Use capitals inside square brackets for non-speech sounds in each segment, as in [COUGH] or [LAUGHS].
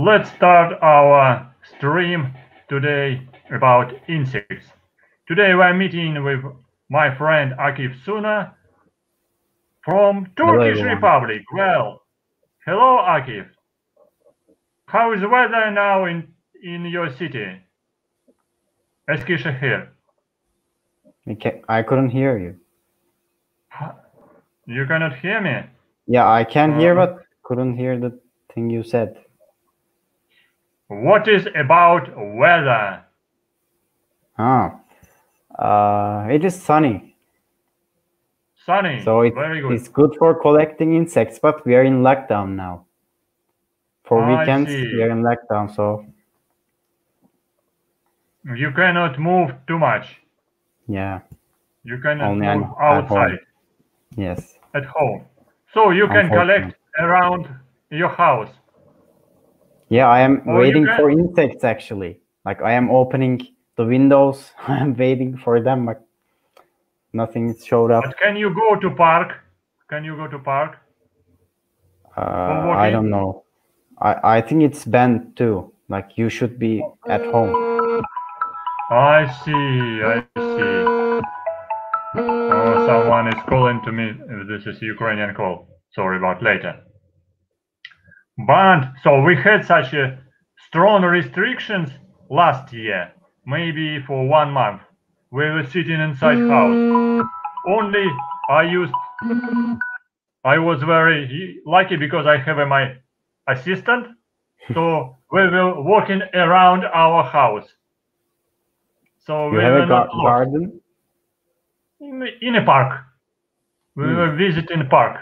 let's start our stream today about insects. Today we're meeting with my friend Akif Suna from Turkish everyone. Republic. Well, hello Akif. How is the weather now in, in your city? Eskişehir. I ca- I couldn't hear you. You cannot hear me? Yeah, I can hear, Uh, but couldn't hear the thing you said. What is about weather? Ah, uh, it is sunny, Sunny. so it, good. it's good for collecting insects. But we are in lockdown now. For I weekends, see. we are in lockdown, so You cannot move too much. yeah, You cannot Only move at- at home. outside yes. at home. So you can collect around your house. Yeah, I am you waiting for insects actually. Like I am opening the windows. [LAUGHS] I am waiting for them, but nothing showed up. But can you go to park? Can you go to park? Uh, I don't know. I, I think it's banned too. Like you should be at home. I see. I see. Oh, someone is calling to me. This is Ukrainian call. Sorry about later. But so we had such a strong restrictions last year, maybe for one month. We were sitting inside house. Only I used. I was very lucky because I have my assistant. So [LAUGHS] we were walking around our house. So You we have were a gar- garden? in, in a park. We Hmm. were visiting park,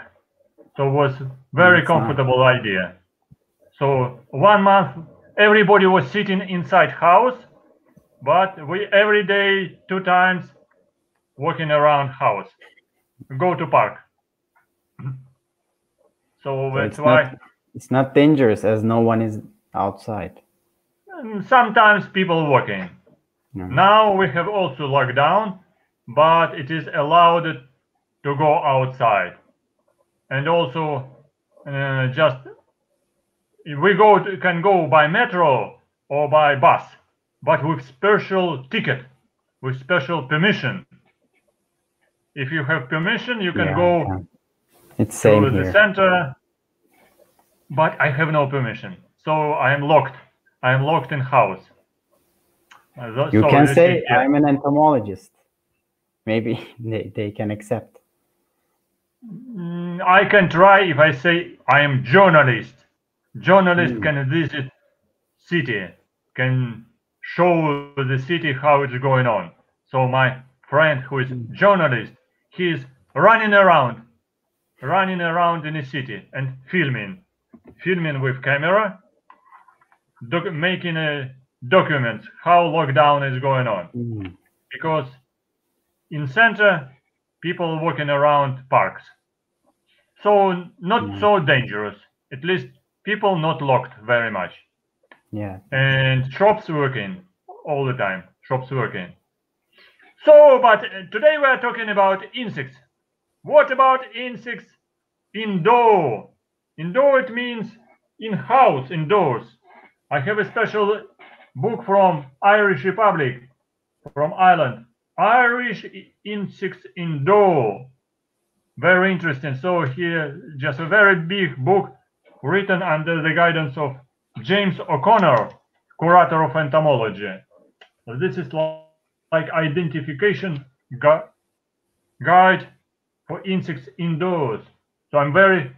so it was very That's nice. comfortable idea. So one month everybody was sitting inside house, but we every day two times walking around house, go to park. [CLEARS THROAT] So So that's it's why not it's not dangerous as no one is outside. um, sometimes people walking. No. Now we have also lockdown, but it is allowed to go outside. And also, uh, just we go to, can go by metro or by bus, but with special ticket, with special permission. If you have permission, you can Yeah, go yeah. It's same to the here. center, but I have no permission, so I am locked. I am locked in house. Uh, You so can say. I'm an entomologist. Maybe [LAUGHS] they, they can accept. Mm, I can try if I say I am journalist. Journalist Mm. can visit city, can show the city how it's going on. So my friend who is journalist, he is running around, running around in the city and filming, filming with camera, doc- making a documents how lockdown is going on Mm. because in center people walking around parks so not Mm. so dangerous at least people not locked very much. Yeah. and shops working all the time shops working. So but uh, today we are talking about insects. What about insects indoor indoor it means in house indoors i have a special book from irish republic from ireland. Irish insects indoor very interesting. So here just a very big book written under the guidance of james o'connor curator of entomology. This is like identification gu- guide for insects indoors. So i'm very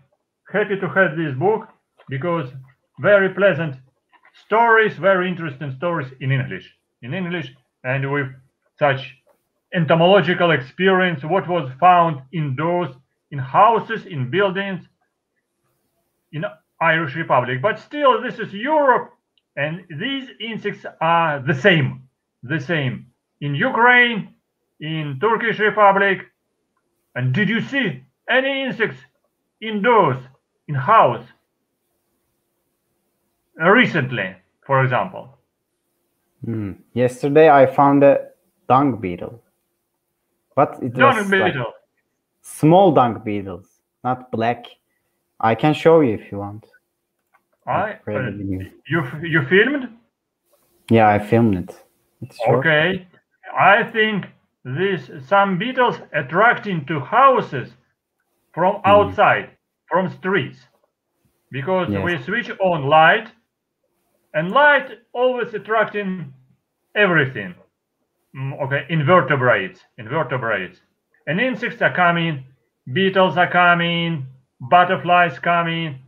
happy to have this book because very pleasant stories very interesting stories in english in english and with such entomological experience what was found indoors in houses in buildings in irish republic but still this is europe and these insects are the same the same in ukraine in turkish republic and did you see any insects indoors in house recently for example Mm. Yesterday I found a dung beetle, but it Dung was like beetle. small dung beetles, not black. I can show you if you want. I uh, you you filmed? Yeah, I filmed it. It's short. Okay. I think this some beetles attracting to houses from Mm-hmm. outside, from streets, because Yes. we switch on light, and light always attracting everything. Mm, okay, invertebrates, invertebrates, and insects are coming, beetles are coming, butterflies coming,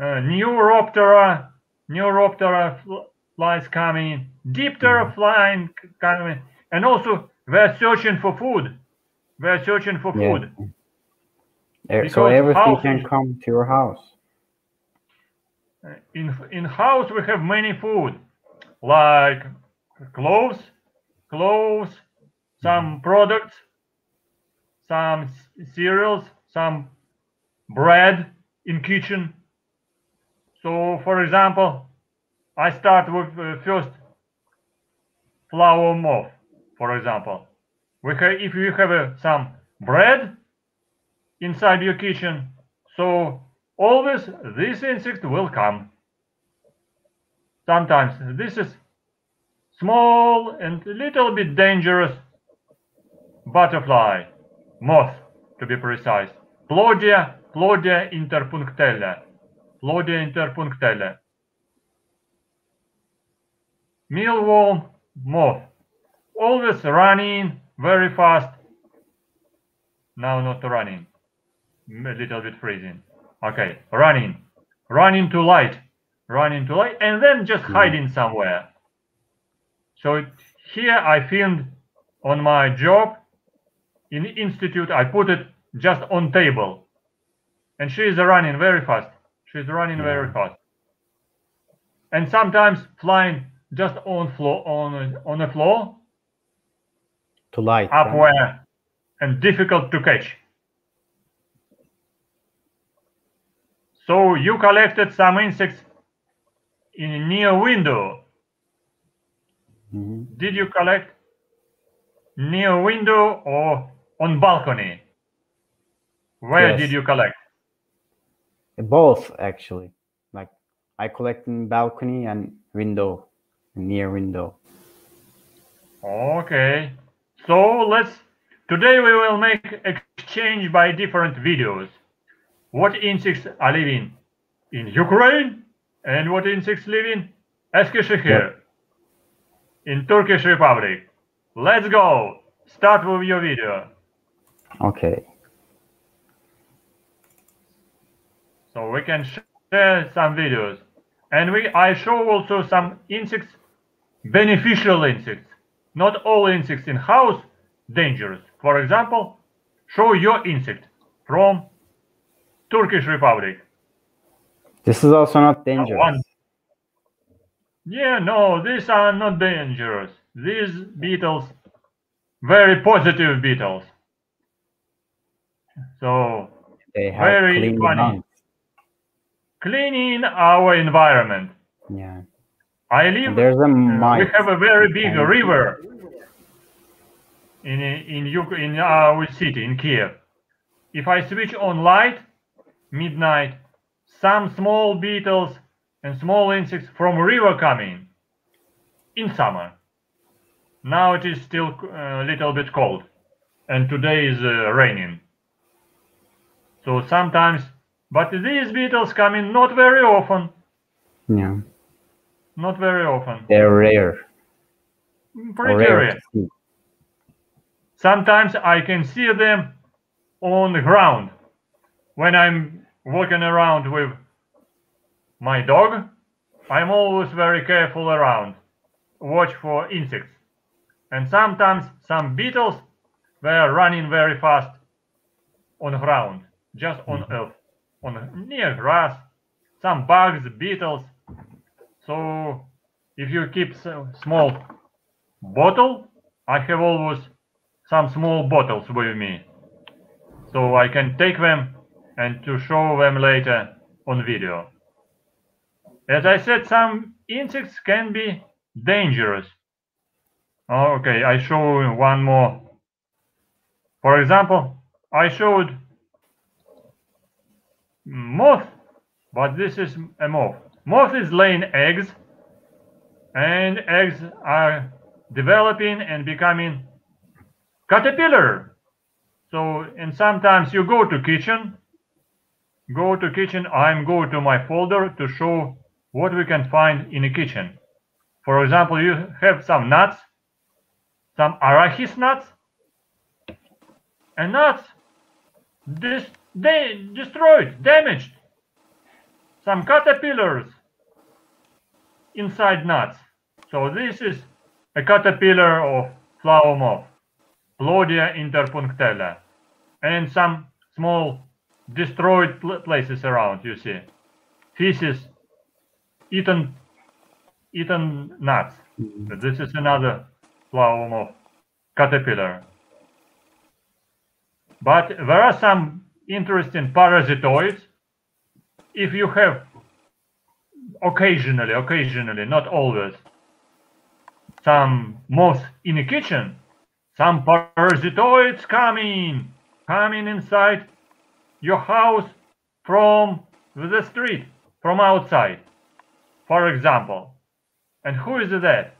uh, Neuroptera, Neuroptera fl- flies coming, Diptera flying coming, and also they're searching for food. They're searching for Yeah. food. Eh, So everything house can come to your house. In in house we have many food, like clothes, clothes, some products, some cereals, some bread in kitchen. So, for example, I start with uh, first flour moth. For example, we if you have uh, some bread inside your kitchen, so always this insect will come. Sometimes this is small and a little bit dangerous butterfly, moth to be precise. Plodia, Plodia interpunctella. Plodia interpunctella. Mealworm, moth. Always running very fast. Now not running. A little bit freezing. Okay, running. Running to light. Running to light and then just hmm. hiding somewhere. So it- here I filmed on my job in institute. I put it just on table. And she is running very fast. She's running very fast. And sometimes flying just on floor on on the floor To light. up right? where and difficult to catch. So you collected some insects in a near window. Mhm. Did you collect near window or on balcony? Where Yes. did you collect? Both actually. Like I collect in balcony and window, near window. Okay. So let's today we will make exchange by different videos. What insects are living in Ukraine and what insects live in Eskişehir in Turkish Republic. Let's go. Start with your video. Okay. So we can share some videos. And we I show also some insects, beneficial insects. Not all insects in house dangerous. For example, show your insect from Turkish Republic. This is also not dangerous. one. Yeah, no, these are not dangerous. These beetles, very positive beetles. So They have Very funny. lungs. Cleaning our environment. Yeah. I live there's a Uh, mite. we have a very big river in in in our city in Kiev. If I switch on light, midnight, some small beetles and small insects from river coming in summer. Now it is still uh, a little bit cold, and today is uh, raining. So sometimes, but these beetles come in not very often, Yeah. not very often. They're rare. Pretty rare rare. Sometimes I can see them on the ground when I'm walking around with my dog. I'm always very careful around, watch for insects. And sometimes some beetles, they are running very fast on ground, just on mm-hmm. earth, on near grass. Some bugs, beetles. So if you keep small bottle, I have always some small bottles with me so I can take them and to show them later on video. As I said, some insects can be dangerous. Oh, okay, I show one more. For example, I showed moth, but this is a moth. moth is laying eggs, and eggs are developing and becoming caterpillar. So, and sometimes you go to kitchen, go to kitchen, I'm go to my folder to show what we can find in a kitchen. For example, you have some nuts, some arachis nuts, and nuts this they destroyed, damaged. Some caterpillars inside nuts. So this is a caterpillar of flour moth, Plodia interpunctella, and some small destroyed places around. You see, feces, eaten, eaten nuts. Mm. This is another flour moth caterpillar. But there are some interesting parasitoids. If you have occasionally, occasionally, not always, some moths in the kitchen, some parasitoids coming, coming inside your house from the street, from outside, for example. And who is that?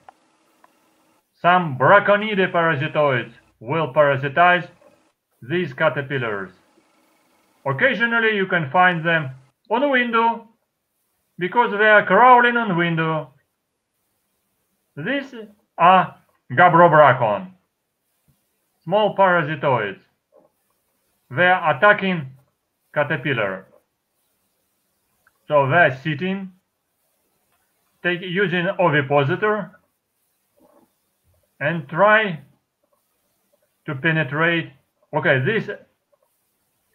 Some Braconidae parasitoids will parasitize these caterpillars. Occasionally you can find them on a window because they are crawling on window. These are Habrobracon, small parasitoids. They are attacking caterpillar. So they're sitting, take, using ovipositor and try to penetrate. Okay, this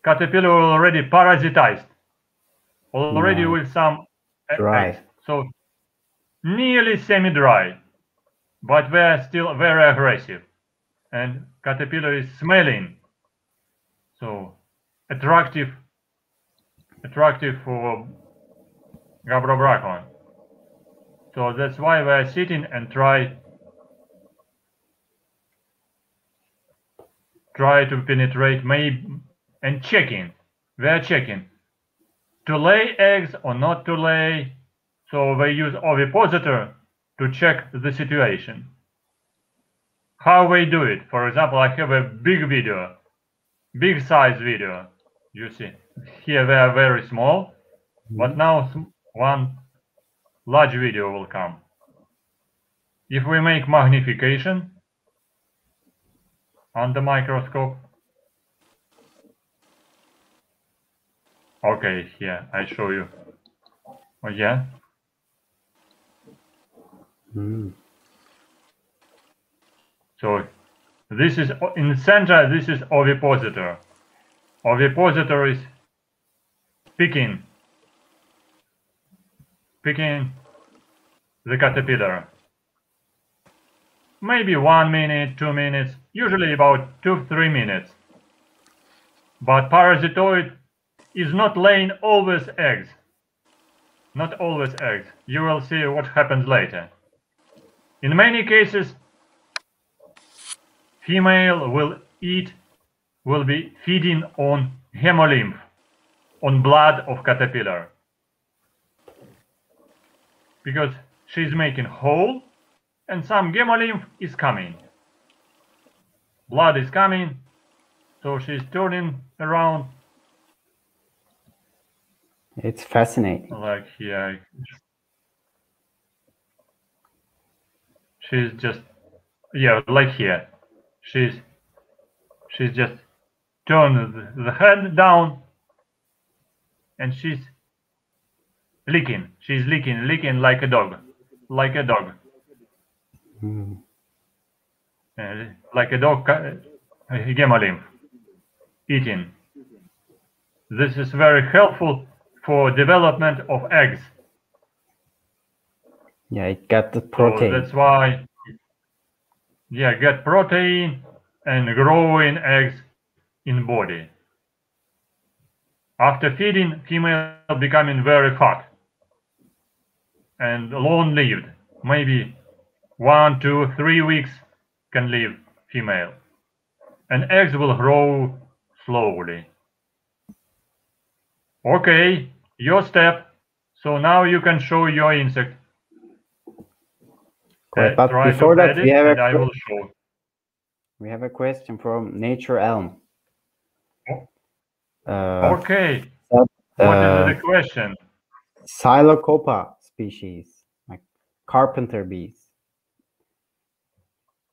caterpillar already parasitized, already with some e- Dry. eggs. So nearly semi-dry, but they're still very aggressive. And caterpillar is smelling, so attractive, attractive for Habrobracon. So that's why we're sitting and try try to penetrate maybe and checking. We're checking to lay eggs or not to lay. So they use ovipositor to check the situation. How they do it? For example, I have a big video, big size video. You see, here they are very small, mm-hmm. but now one large video will come. If we make magnification on the microscope, okay, here I show you. Oh yeah, Mm. so this is in the center. This is ovipositor. Ovipositor is picking, picking the caterpillar. Maybe one minute, two minutes, usually about two, three minutes. But parasitoid is not laying always eggs. Not always eggs. You will see what happens later. In many cases, female will eat, will be feeding on hemolymph, on blood of caterpillar. Because she's making hole and some hemolymph is coming. Blood is coming, so she's turning around It's fascinating. like here. She's just yeah, like here. She's she's just turned the- head down and she's licking. She's licking, licking like a dog. Like a dog. Mm. Uh, like a dog uh, eating. This is very helpful for development of eggs. Yeah, it got the So protein. that's why, yeah, get protein and growing eggs in body. After feeding, female becoming very fat and long-lived. Maybe one, two, three weeks can live female, and eggs will grow slowly. Okay, your step. So now you can show your insect. Uh, But try before that, we have a I will show. We have a question from Nature Elm. Oh. Uh, Okay. uh, What is the question? Xylocopa species, like carpenter bees.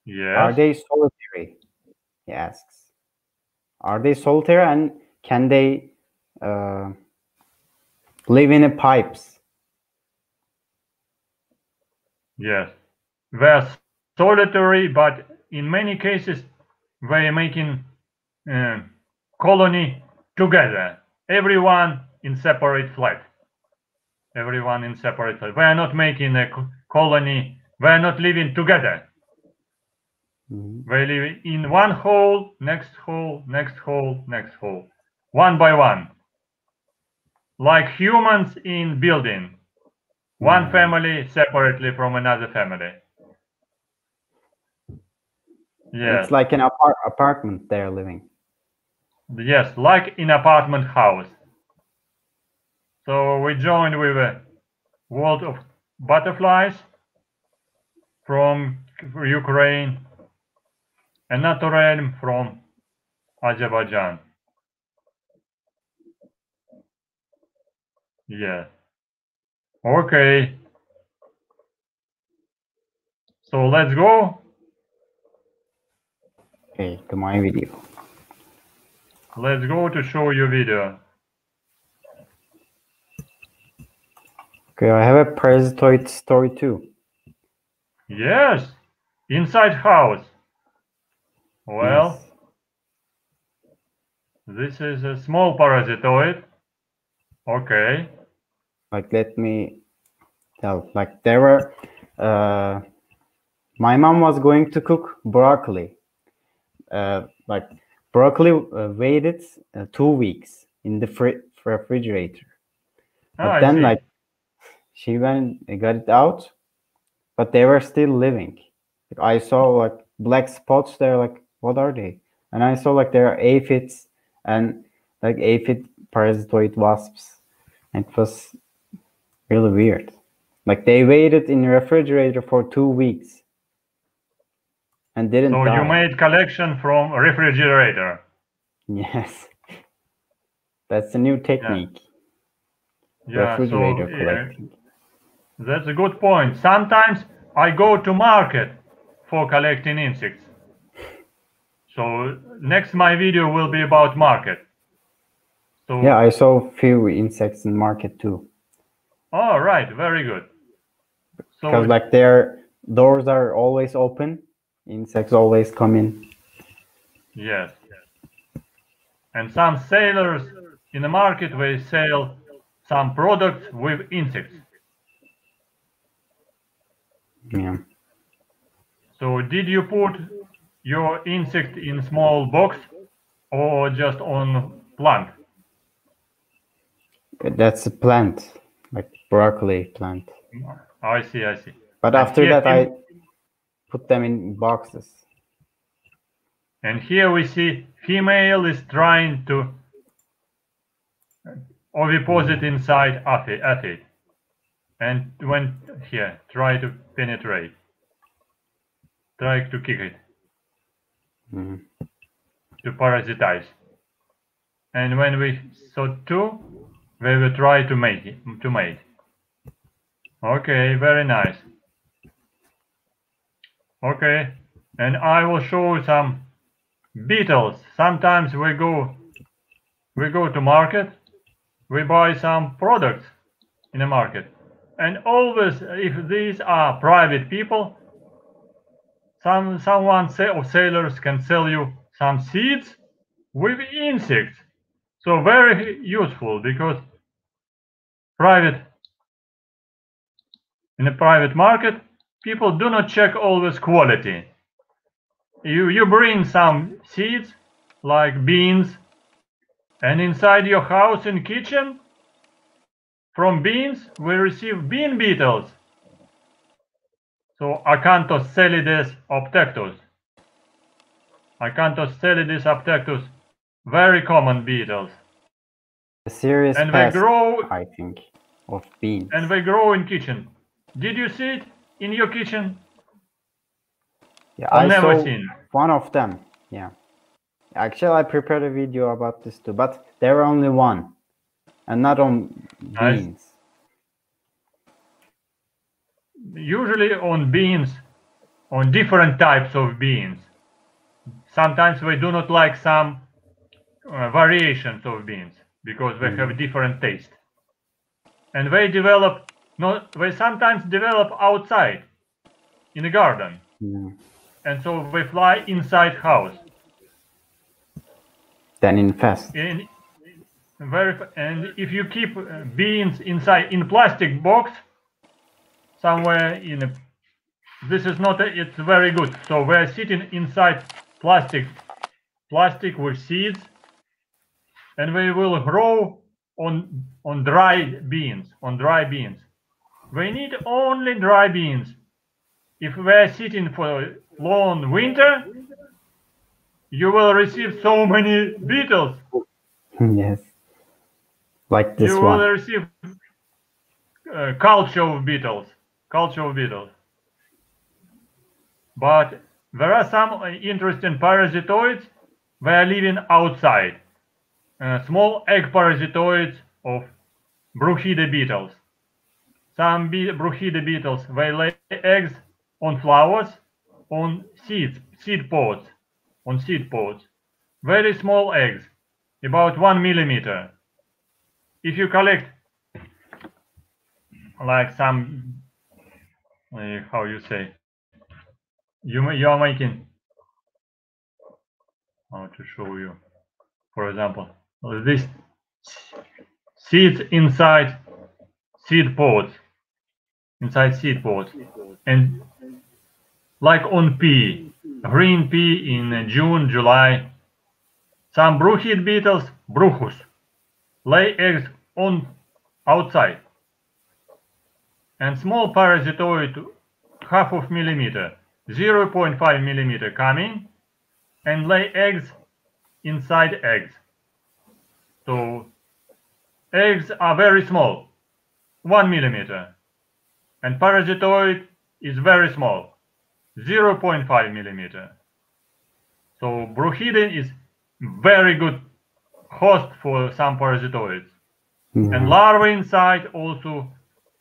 Yes. Are they solitary? He asks. Are they solitary and can they uh, live in a pipes? Yes. They're solitary, but in many cases, they're making uh, colony together. Everyone in separate flat. Everyone in separate flat. They are not making a colony. They are not living together. Mhm. They live in one hole, next hole, next hole, next hole, one by one. Like humans in building. One Mhm. family separately from another family. Yes, It's like an apart- apartment they're living. yes, like in apartment house. So we joined with a world of butterflies from Ukraine and Naturelm from Azerbaijan. Yeah. Okay. So let's go. Okay, to my video. Let's go to show you video. Okay, I have a parasitoid story too. Yes. Inside house. Well, Yes. this is a small parasitoid. Okay. Like let me tell like there were uh my mom was going to cook broccoli. Uh like broccoli uh, waited uh, two weeks in the fri- refrigerator. But Ah, I then see. like she went and got it out but they were still living. Like i saw like black spots there like what are they? And i saw like there are aphids and like aphid parasitoid wasps. It was really weird like they waited in the refrigerator for two weeks and didn't So die. you made collection from refrigerator. yes [LAUGHS] that's a new technique Yeah, so refrigerator uh, collecting that's a good point. Sometimes I go to market for collecting insects. So next my video will be about market. So yeah i saw few insects in market too all right, very good. So because like their doors are always open insects always come in yes. And some sailors in the market they sell some products with insects. yeah So did you put your insect in small box or just on plant? That's a plant broccoli plant I see, I see. but And after that i put them in boxes And here we see female is trying to oviposit inside aphid. And when here, try to penetrate. Try to kick it, Mhm. to parasitize. And when we saw two, we will try to make it, to mate. Okay, very nice. Okay, and I will show some beetles. Sometimes we go we go to market, we buy some products in the market. And always if these are private people, some someone say, or sailors can sell you some seeds with insects. So very useful because private in a private market people do not check always quality you you bring some seeds like beans and inside your house and kitchen from beans we receive bean beetles so acanthoscelides obtectus acanthoscelides obtectus very common beetles a serious and they pest grow i think of beans. and they grow in kitchen. Did you see it in your kitchen? Yeah, I've I never saw seen. one of them. Yeah. Actually, I prepared a video about this too, but there were only one, and not on Nice. beans. Usually on beans, on different types of beans. Sometimes we do not like some uh, variations of beans because they have different taste. And they develop not they sometimes develop outside in the garden. Yeah. And so they fly inside house. Then infest. And very and if you keep uh, beans inside in plastic box somewhere in a, this is not a, it's very good so we're sitting inside plastic plastic with seeds and they will grow on on dry beans on dry beans we need only dry beans if we're sitting for a long winter you will receive so many beetles [LAUGHS] yes. Like this you one. will receive uh, culture of beetles, culture of beetles. But there are some uh, interesting parasitoids. They are living outside. Uh, small egg parasitoids of Bruchida beetles. Some be- Bruchida beetles they lay eggs on flowers, on seeds, seed pods, on seed pods. Very small eggs, about one millimeter. If you collect like some uh, how you say you you are making how to show you for example this seeds inside seed pods inside seed pods and like on pea green pea in june july some bruchid beetles bruchus lay eggs on outside. And small parasitoid half of millimeter 0.5 millimeter coming and lay eggs inside eggs. So eggs are very small 1 millimeter and parasitoid is very small 0.5 millimeter so bruchidin is very good host for some parasitoids. Yeah. And larvae inside also,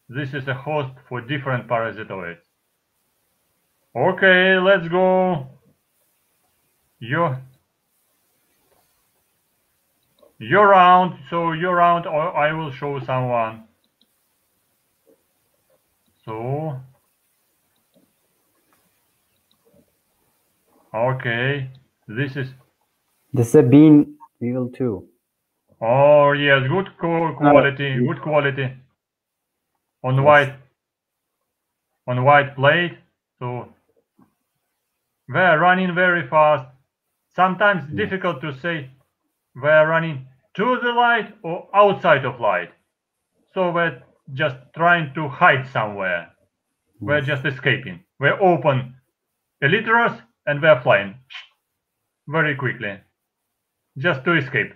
this is a host for different parasitoids. Okay, let's go. Your your round. So your round, I will show someone. So okay, this is This is a bean wheel too. Oh yes, good co- quality, ah, yes. good quality. On white, on white plate. So they're running very fast. Sometimes difficult to say they're running to the light or outside of light. So we're just trying to hide somewhere. We're just escaping. We're open elytras and we're flying very quickly. Just to escape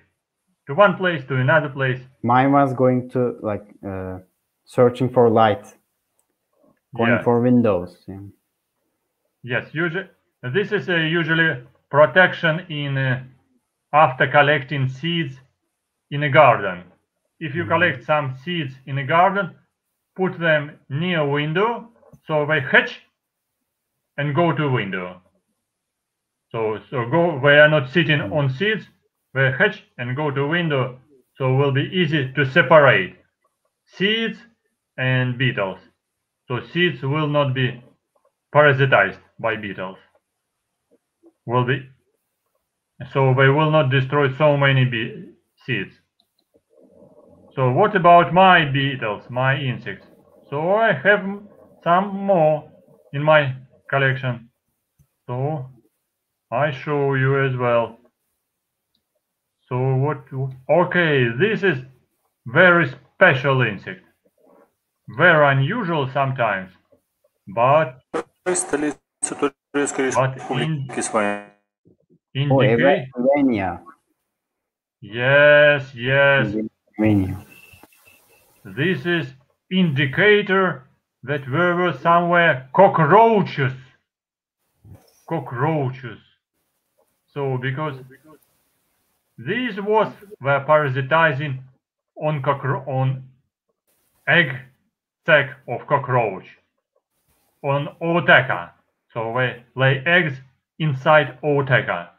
to one place to another place. Mine was going to like uh, searching for light, going Yeah. for windows. Yeah. Yes, usually this is uh, usually protection in uh, after collecting seeds in a garden. If you collect some seeds in a garden, put them near window so they hatch and go to window. So so go they are not sitting on seeds, they hatch and go to window. So will be easy to separate seeds and beetles. So seeds will not be parasitized by beetles will be so they will not destroy so many seeds so what about my beetles, my insects? So I have some more in my collection. So I show you as well. So what, okay, this is very special insect. Very unusual sometimes, but... But in, indicate, oh, Yes, yes. Evania. This is indicator that there were somewhere cockroaches. Cockroaches. So because these was were parasitizing on cockro- on egg sac of cockroach on ootheca. So they lay eggs inside ootheca.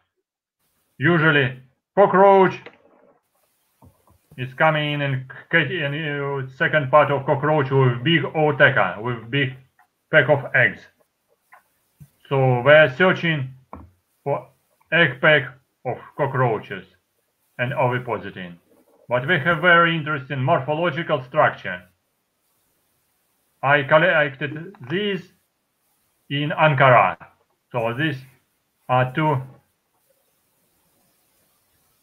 Usually cockroach is coming in uh, second part of cockroach with big ootheca, with big pack of eggs. So we're searching for egg pack of cockroaches and ovipositing. But we have very interesting morphological structure. I collected these in Ankara. So these are two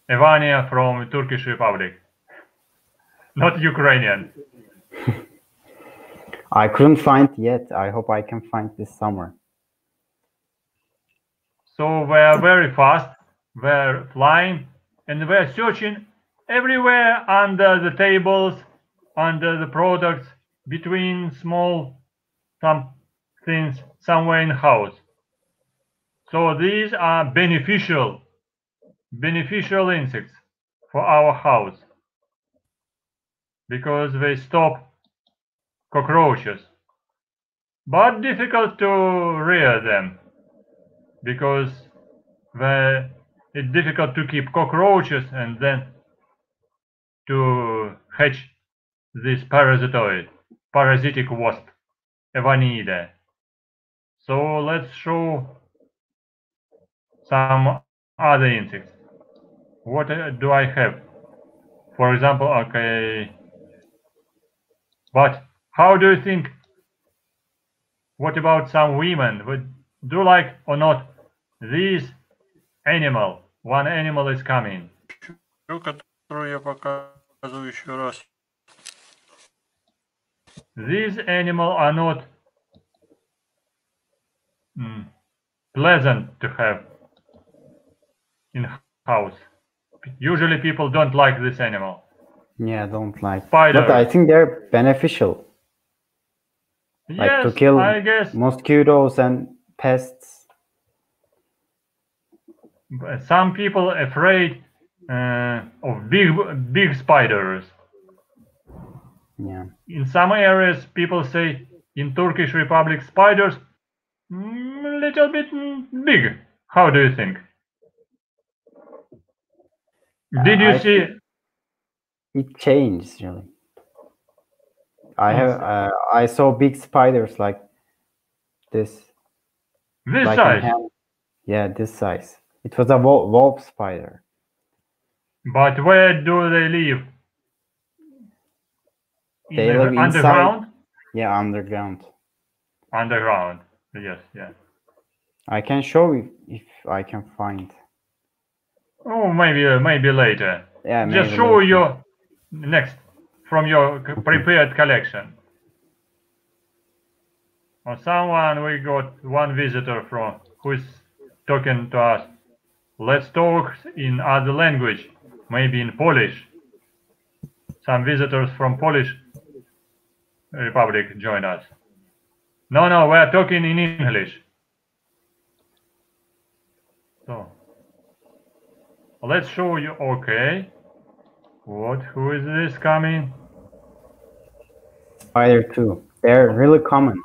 Evania from Turkish Republic, not Ukrainian. I couldn't find yet. I hope I can find this summer. So we're very fast, we're flying, and we're searching everywhere under the tables, under the products, between small some things somewhere in house. So these are beneficial, beneficial insects for our house because they stop cockroaches. But difficult to rear them because they, it's difficult to keep cockroaches and then to hatch this parasitoid, parasitic wasp, Evanida. So let's show some other insects. What uh, do I have? For example, okay, but how do you think? What about some women? Would do like or not? This animal, one animal is coming. These animal are not mm, pleasant to have in house. Usually people don't like this animal. Yeah, I don't like. Spider. But I think they're beneficial, like yes, to kill I guess mosquitoes and pests. but some people afraid uh, of big big spiders. Yeah. In some areas, people say in Turkish Republic spiders mm, little bit mm, big. How do you think? Did you I see? It changed really. I have uh, I saw big spiders like this. This like size, Yeah, this size. It was a wolf, wolf spider. but where do they live? In They the live inside. underground. Yeah, underground. Underground. Yes, yeah. I can show you if I can find. Oh, maybe uh, maybe later. Yeah, Just maybe show later. your next from your prepared collection. Or someone we got one visitor from who is talking to us. Let's talk in other language, maybe in Polish. Some visitors from Polish Republic join us. No, no, we're talking in English. So let's show you. Okay. What? Who is this coming? Spider too. They're really common.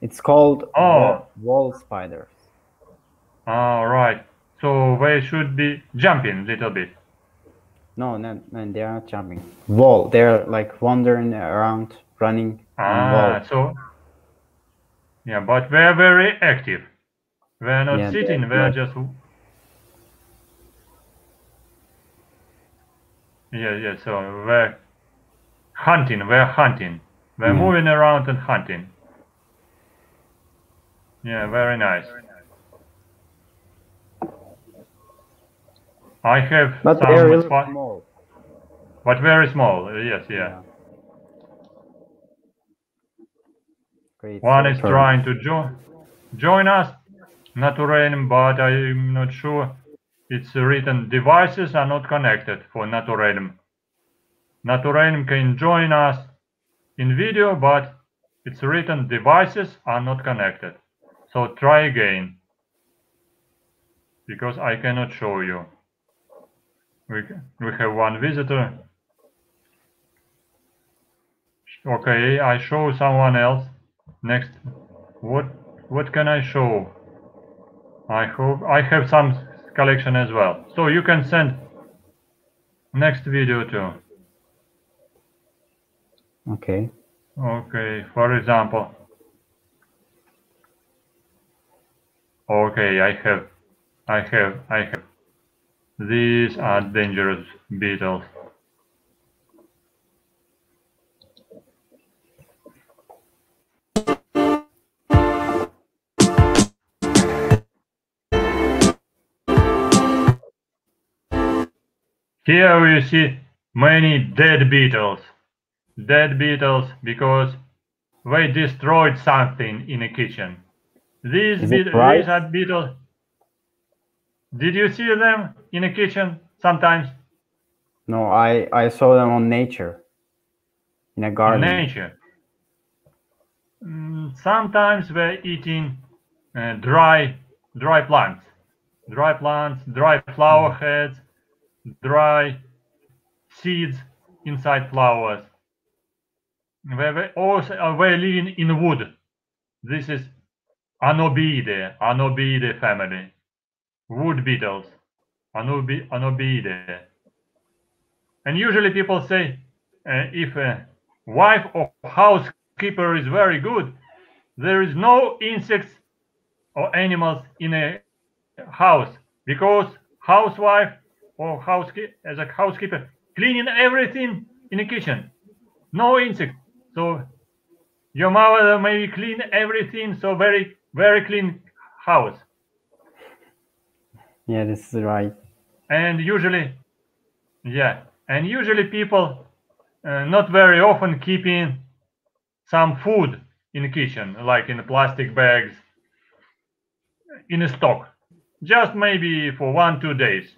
It's called Oh. wall, spiders. All right. So they should be jumping a little bit. No, no, no, they are not jumping. Wall. They're like wandering around, running on Ah, wall. so yeah, but they're very active. They're not Yeah, they're sitting. They're just yeah, yeah. So we're hunting. We're hunting. We're Yeah. moving around and hunting. Yeah, very nice. I have But some they're small. but very small. Uh, yes, yeah. Great. One is trying to jo- join us, not to rain, but I'm not sure. It's written devices are not connected for Naturanium. Naturanium can join us, in video, but it's written devices are not connected. So try again because I cannot show you. We, we have one visitor. Okay, I show someone else. Next, what what can I show? I hope I have some collection as well. So you can send next video too. Okay. Okay, for example. Okay, I have, I have, I have. These are dangerous beetles. Here you see many dead beetles. Dead beetles because they destroyed something in a kitchen. These, beet- these are beetles. Did you see them in a kitchen sometimes? No, I I saw them on nature. In a In garden. nature. Mm, sometimes they're eating uh, dry dry plants, dry plants, dry flower heads, dry seeds inside flowers. They, they also are they living in wood. This is Anobiidae, Anobiidae family, wood beetles, Anobi, Anobiidae. And usually people say uh, if a wife or housekeeper is very good, there is no insects or animals in a house because housewife or housekeeper as a housekeeper cleaning everything in the kitchen, no insect. So your mother maybe clean everything, so very very clean house. Yeah, this is right. and usually yeah and usually people uh, not very often keeping some food in the kitchen like in plastic bags in a stock just maybe for one two days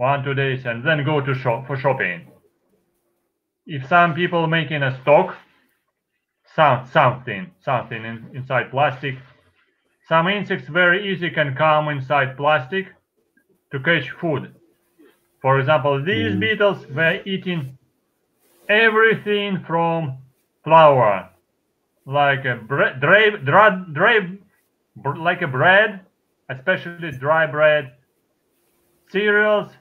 one two days and then go to shop for shopping if some people making a stock some something something in, inside plastic some insects very easy can come inside plastic to catch food. For example, these Mm. beetles were eating everything from flour, like a bread, dry, dry, dry, like a bread, especially dry bread, cereals,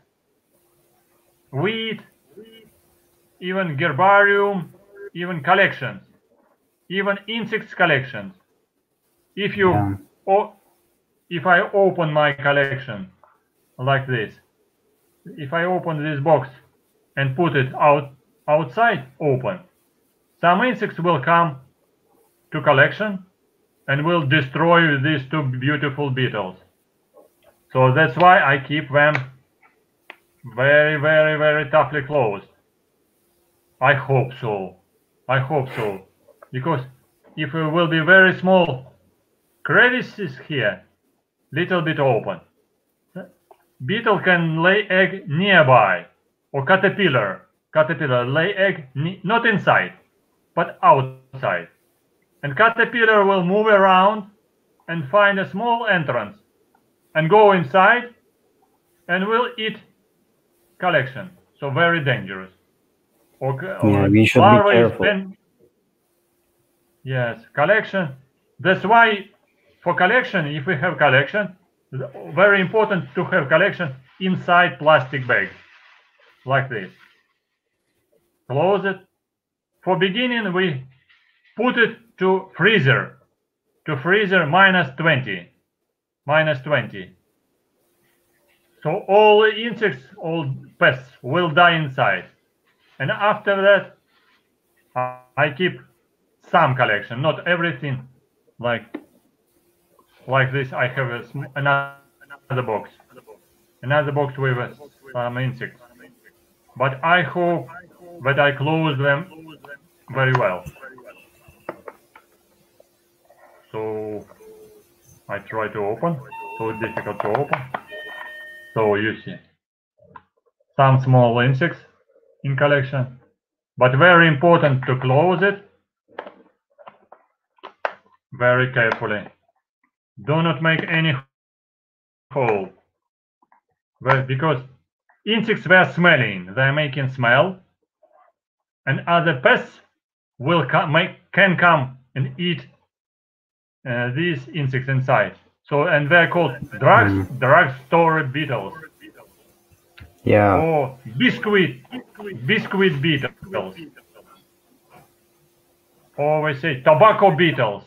wheat, even herbarium, even collections, even insects collections. If you, Yeah. o- if I open my collection like this. If I open this box and put it out outside open, some insects will come to collection and will destroy these two beautiful beetles. So that's why I keep them very, very, very toughly closed. I hope so. I hope so. Because if it will be very small crevices here, little bit open, beetle can lay egg nearby or caterpillar caterpillar lay egg not inside but outside and caterpillar will move around and find a small entrance and go inside and will eat collection. So very dangerous. Okay. Yeah, we should be careful. yes collection. That's why for collection if we have collection very important to have collection inside plastic bag, like this. Close it. For beginning we put it to freezer to freezer minus 20 minus 20 so all insects all pests will die inside. And after that I- i keep some collection not everything like like this i have a, another, another box. Another box with uh, some insects. But i hope that i close them very well. So i try to open. So it's difficult to open so you see some small insects in collection but very important to close it very carefully. Do not make any hole. Because insects were smelling, they're making smell, and other pests will come, make, can come and eat uh, these insects inside. So, and they're called drugs, Mm. drug store beetles Yeah. or biscuit, biscuit beetles. Or we say tobacco beetles.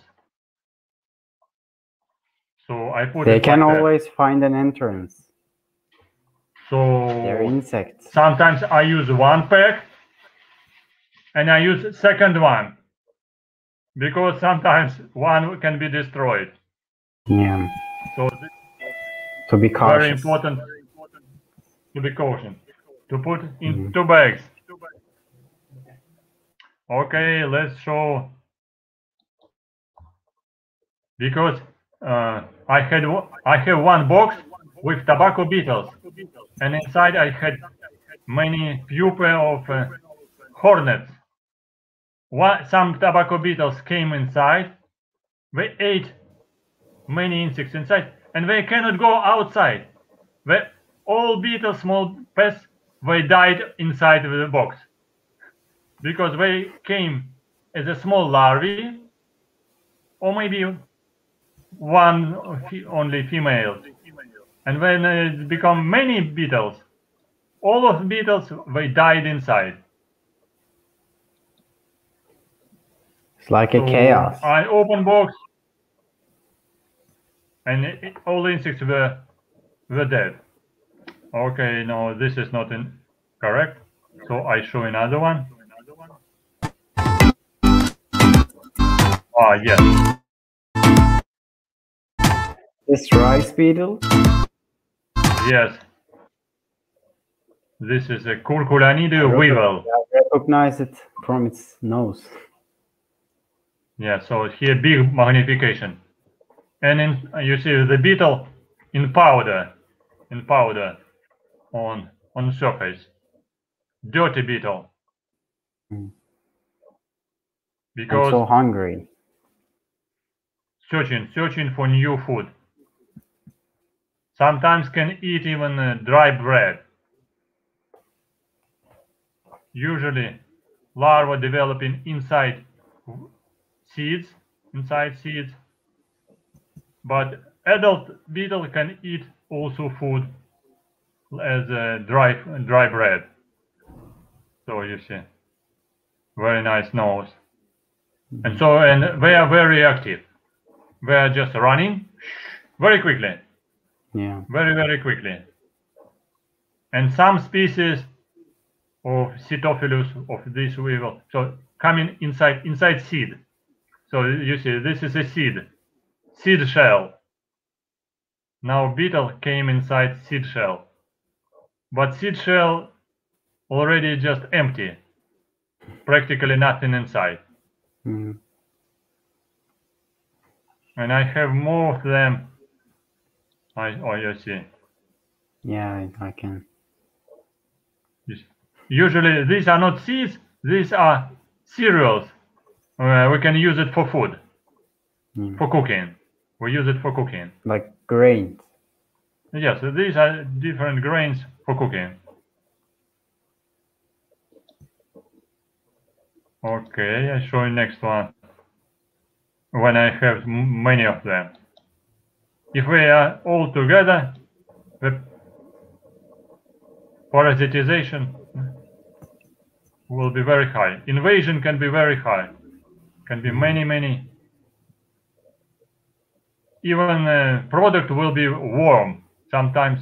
So I put They can like that. always find an entrance. So they're insects. sometimes I use one pack and I use second one because sometimes one can be destroyed. Yeah. So To be cautious. very important to be cautious. To put in Mhm. two bags. Okay, let's show because uh, I had I have one box with tobacco beetles, and inside I had many pupae of uh, hornets. One, some tobacco beetles came inside. They ate many insects inside, and they cannot go outside. They, all beetles, small pests, they died inside of the box because they came as a small larvae, or maybe one only female. And when it become many beetles, all of beetles they died inside. It's like a So chaos. I open box, and it, it- all insects were were dead. Okay, no, this is not in, correct. So I show another one. Ah, yes. This rice beetle. Yes. This is a Curculionidae weevil. I recognize it from its nose. Yeah, so here big magnification. And in, you see the beetle in powder, in powder on on surface. Dirty beetle. Mm. I'm so hungry. searching, searching for new food. Sometimes can eat even uh, dry bread. Usually, larvae developing inside seeds, inside seeds. But adult beetle can eat also food as dry dry bread. So you see, very nice nose. And so, and they are very active. They are just running very quickly, Yeah. very, very quickly. And some species of Sitophilus of this weevil, so coming inside inside seed. So you see, this is a seed, seed shell. Now beetle came inside seed shell, but seed shell already just empty, practically nothing inside. Mm. and I have more of them. I oh you see. Yeah, I, I can. Usually these are not seeds; these are cereals. Uh, we can use it for food, Mm. for cooking. We use it for cooking. Like grains. Yes, these are different grains for cooking. Okay, I show you next one. When I have many of them. If we are all together, the parasitization will be very high. Invasion can be very high. Can be many, many. Even uh, product will be warm. Sometimes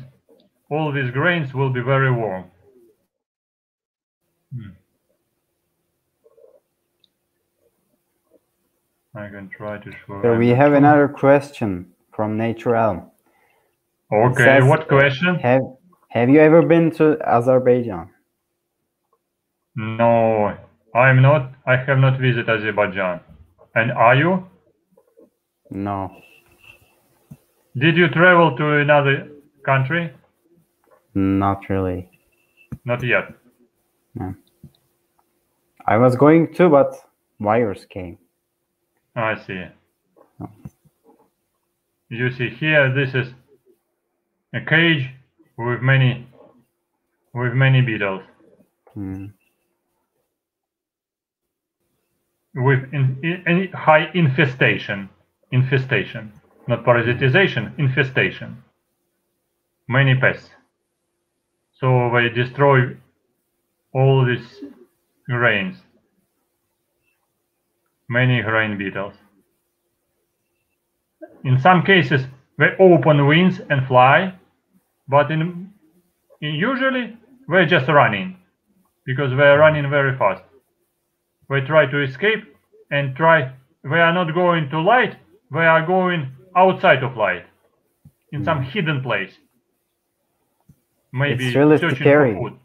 all these grains will be very warm. Hmm. I can try to show. So we have another question from Nature Elm. Okay, says- what question? Have Have you ever been to Azerbaijan? No, I'm not. I have not visited Azerbaijan. And are you? No, Did you travel to another country? not really. Not yet. I was going to, but virus came. I see. You see here, this is a cage with many with many beetles Hmm. with in, in, any high infestation infestation not parasitization infestation many pests so they destroy all these grains. Many grain beetles. In some cases they open wings and fly but in, in usually they're just running because they're running very fast. They try to escape and try they are not going to light they are going outside of light in some hidden place maybe It's really scary. for food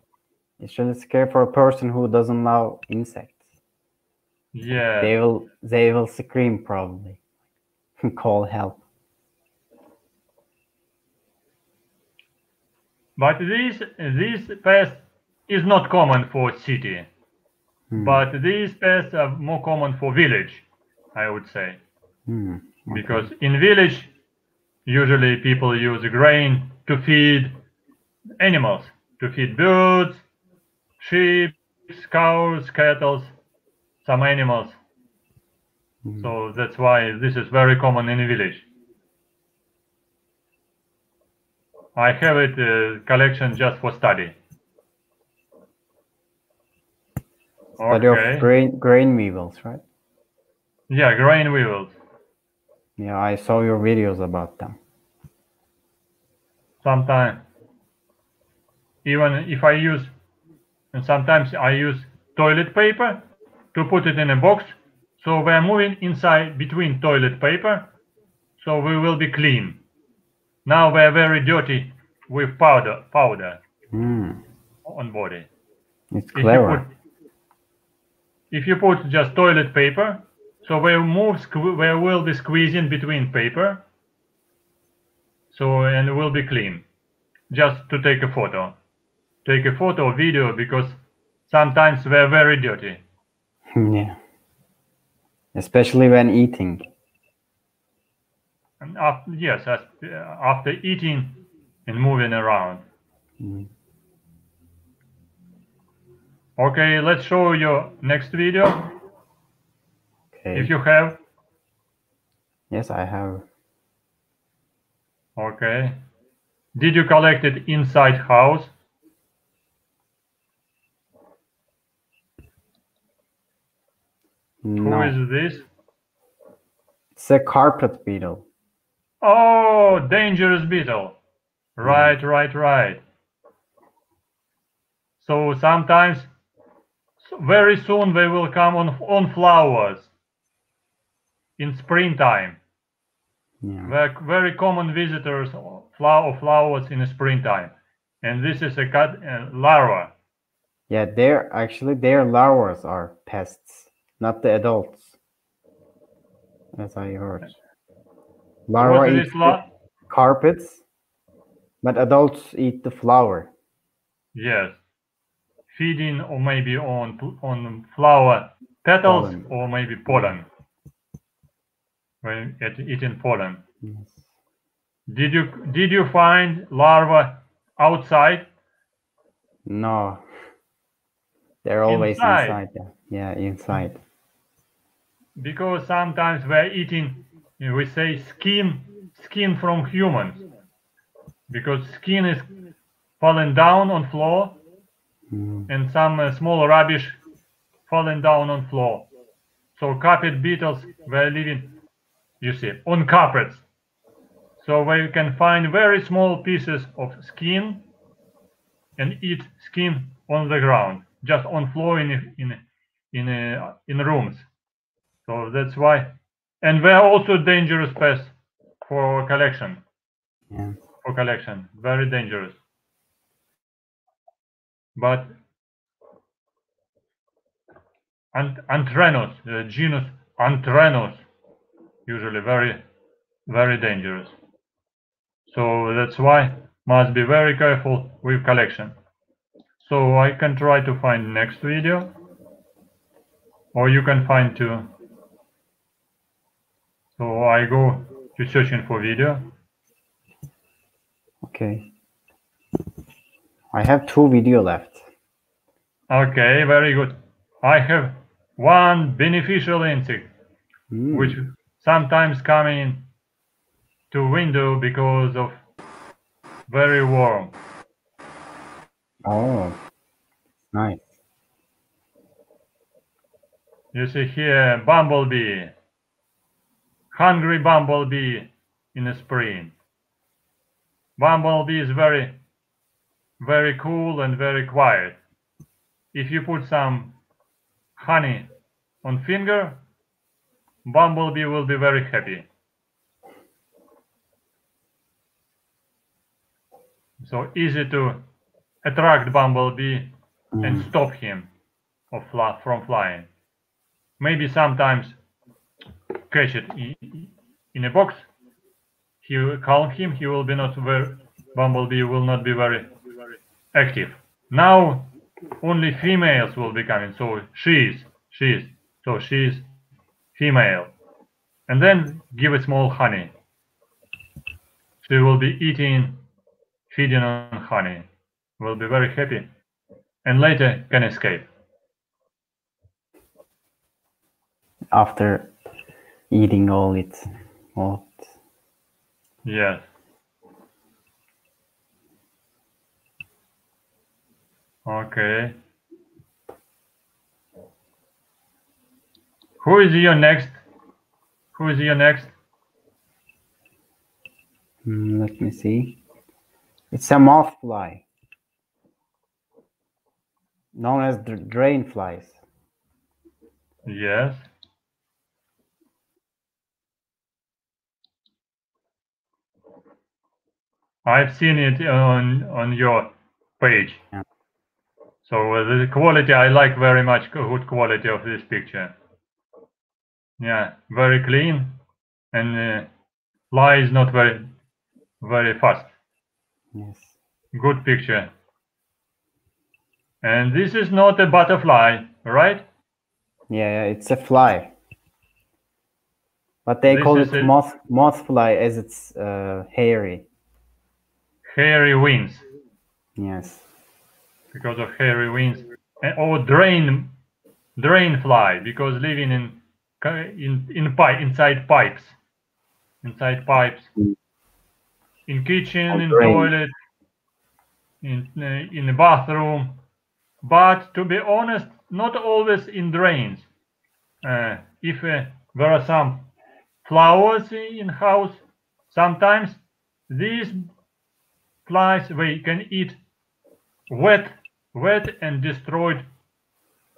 It's really scary for a person who doesn't love insects. yeah They will they will scream probably. [LAUGHS] Call help. but this this pest is not common for city Hmm. but these pests are more common for village i would say Hmm. Because in village usually people use grain to feed animals to feed birds sheep cows cattle some animals. Hmm. so that's why this is very common in village. I have it uh, collection just for study. Study of grain grain weevils, right? yeah grain weevils Yeah, I saw your videos about them. sometimes even if I use and sometimes I use toilet paper to put it in a box so we're moving inside between toilet paper so we will be clean now we're very dirty with powder powder Hmm. on body It's if you clever. put if you put just toilet paper so we move sque- we will be squeezing between paper so and it will be clean just to take a photo take a photo or video because sometimes we're very dirty yeah. Especially when eating. and after, yes after eating and moving around Hmm. okay let's show you next video Okay. if you have Yes, I have. okay did you collect it inside house Who No. is this? It's a carpet beetle. Oh, dangerous beetle. Hmm. Right, right, right. So sometimes, very soon they will come on on flowers. In springtime, Yeah. they're very common visitors flower flowers in the springtime, and this is a cat uh, larva. Yeah, they're actually their larvas are pests, not the adults. As I heard. Larva eat la- carpets, but adults eat the flower. Yes, feeding or maybe on on flower petals Pollen. or maybe pollen. When it, eating pollen. Yes. Did you did you find larva outside? No. They're always Inside. inside. yeah. yeah, inside. Because sometimes we're eating, you know, we say skin skin from humans. Because skin is falling down on floor Mm. and some uh, small rubbish falling down on floor. So carpet beetles were living, you see, on carpets. So where you can find very small pieces of skin and eat skin on the ground, just on floor in in in uh, in rooms. So that's why, and they're also dangerous pests for collection. Yeah. For collection, very dangerous. But Ant- Anthrenus, uh, genus Anthrenus, usually very, very dangerous. So that's why must be very careful with collection. So I can try to find next video. or you can find too. So I go to searching for video. Okay. I have two video left. Okay, very good. I have one beneficial insect Hmm. which sometimes coming to window because of very warm. Oh, nice. You see here bumblebee, hungry bumblebee in the spring. Bumblebee is very, very cool and very quiet. If you put some honey on finger, bumblebee will be very happy. So easy to attract bumblebee and Mm. stop him of fly, from flying. Maybe sometimes catch it in a box. He will calm him. He will be not very. Bumblebee will not be very active. Now only females will be coming. So she is. She is. So she is female. And then give it small honey. She will be eating, feeding on honey. Will be very happy. And later can escape. After eating all it, all it. Yes. Okay. Who is your next? Who is your next? Hmm, let me see. It's a moth fly, known as dr- drain flies. Yes. I've seen it on on your page. Yeah. So uh, the quality I like very much good quality of this picture. Yeah, very clean and uh, fly is not very very fast. Yes. Good picture. And this is not a butterfly, right? Yeah, it's a fly. But they This call it a- moth moth fly as it's uh, hairy. Hairy wings. Yes. because of hairy wings, and, or drain drain fly because living in in in pipe inside pipes, inside pipes, Mm. in kitchen, in toilet, in uh, in the bathroom, but to be honest, not always in drains. Uh, if uh, there are some flowers in house, sometimes these flies they can eat wet wet and destroyed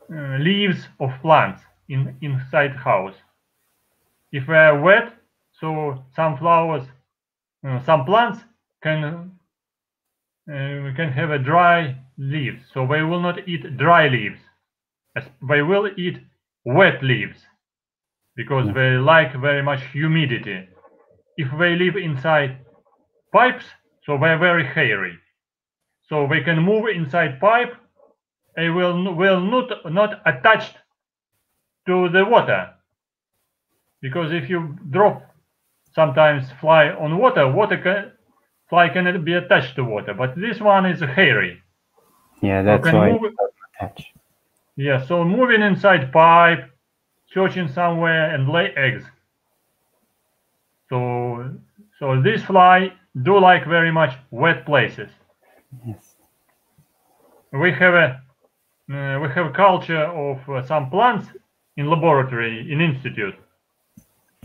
leaves of plants in inside house. If they are wet so some flowers uh, some plants can uh, can have a dry leaves. So they will not eat dry leaves they will eat wet leaves because they like very much humidity. If they live inside pipes so they're very hairy. So they can move inside pipe and will will not not attached to the water. Because if you drop sometimes fly on water water can fly cannot be attached to water. But this one is hairy. Yeah, that's can why move it it- doesn't attach. yeah so moving inside pipe searching somewhere and lay eggs. So so this fly do like very much wet places. Yes. we have a uh, we have a culture of uh, some plants in laboratory in institute.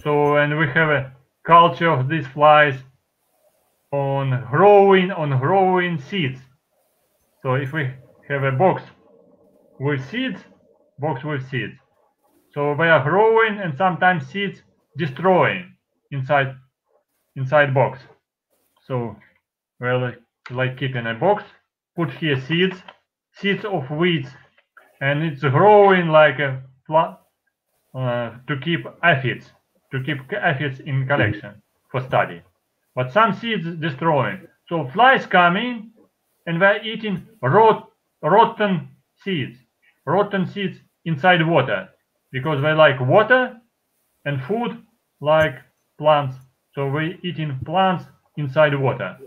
So and we have a culture of these flies on growing on growing seeds. So if we have a box with seeds box with seeds. So they are growing and sometimes seeds destroying inside inside box. So well like, like keeping a box put here seeds seeds of weeds and it's growing like a to keep aphids to keep aphids in collection for study but some seeds destroying so flies come in and they're eating rot, rotten seeds rotten seeds inside water because they like water and food like plants. So we eating plants inside water.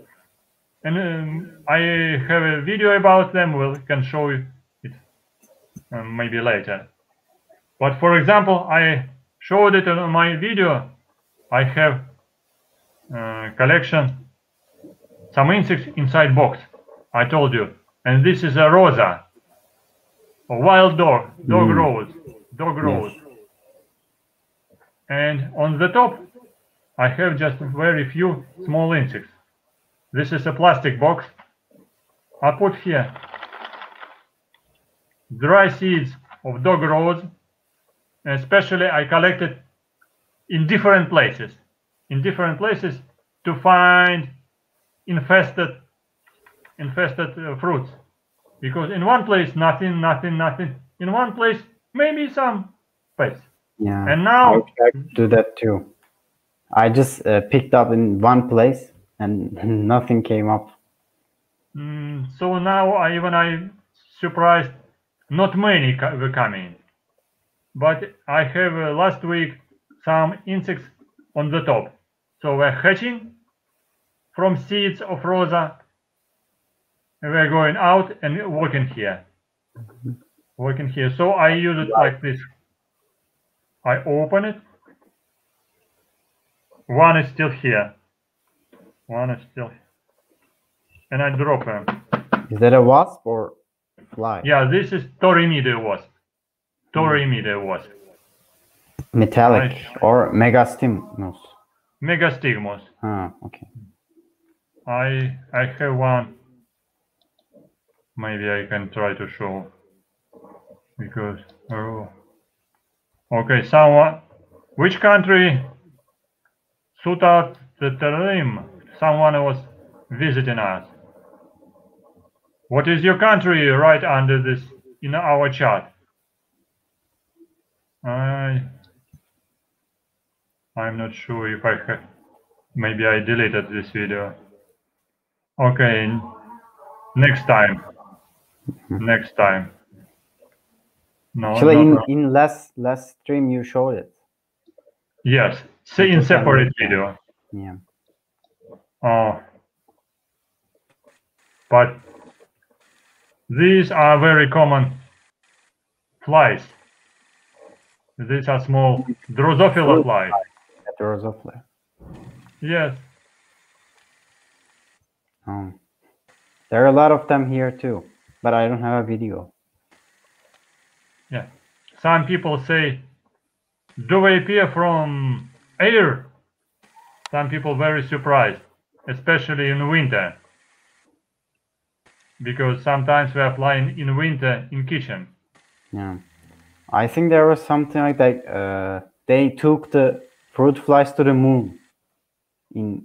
And um, I have a video about them. We can show it um, maybe later. But for example, I showed it on my video. I have uh, collection some insects inside box. I told you, and this is a rosa, a wild dog, dog Mm. rose, dog rose. And on the top, I have just very few small insects. This is a plastic box. I put here dry seeds of dog rose. Especially, I collected in different places, in different places to find infested, infested uh, fruits. Because in one place, nothing, nothing, nothing. In one place, maybe some space. Yeah. And now, I do that too. I just uh, picked up in one place and [LAUGHS] nothing came up. Mm, so now I even I surprised not many were coming, but I have uh, last week some insects on the top. So we're hatching from seeds of rosa. And we're going out and working here, working here. So I use it like this. I open it. One is still here. One is still, and I drop them. Is that a wasp or fly? Yeah, this is Torymidae wasp. Torymidae wasp. Metallic Right. or Megastigmus. Megastigmus. Ah, okay. I I have one. Maybe I can try to show because oh. Okay, someone. Which country suit out the terrain? Someone was visiting us. What is your country? Right under this in our chat. I I'm not sure if I have. Maybe I deleted this video. Okay, next time. Mm-hmm. Next time. No, no, in, no. in last last stream you showed it. yes, see in separate video. Yeah. Oh, but these are very common flies. These are small Drosophila flies. Drosophila. Yes, Oh. There are a lot of them here too, but I don't have a video. yeah. Some people say, do they appear from air? Some people very surprised, especially in winter. Because sometimes we are flying in winter in kitchen. Yeah. I think there was something like that. Uh, they took the fruit flies to the moon in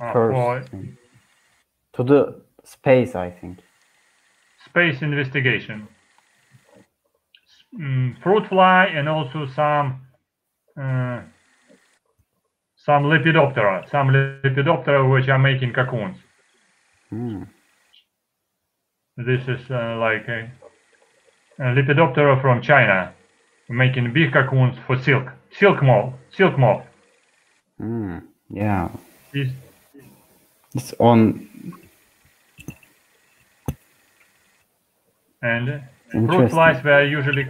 Uh, first for thing. to the space, I think. space investigation. Mm, fruit fly and also some uh, some Lepidoptera, some Lepidoptera which are making cocoons. Hmm. This is uh, like a, a Lepidoptera from China, making big cocoons for silk, silk moth, silk moth. Hmm. Yeah. This, It's on. and fruit flies were usually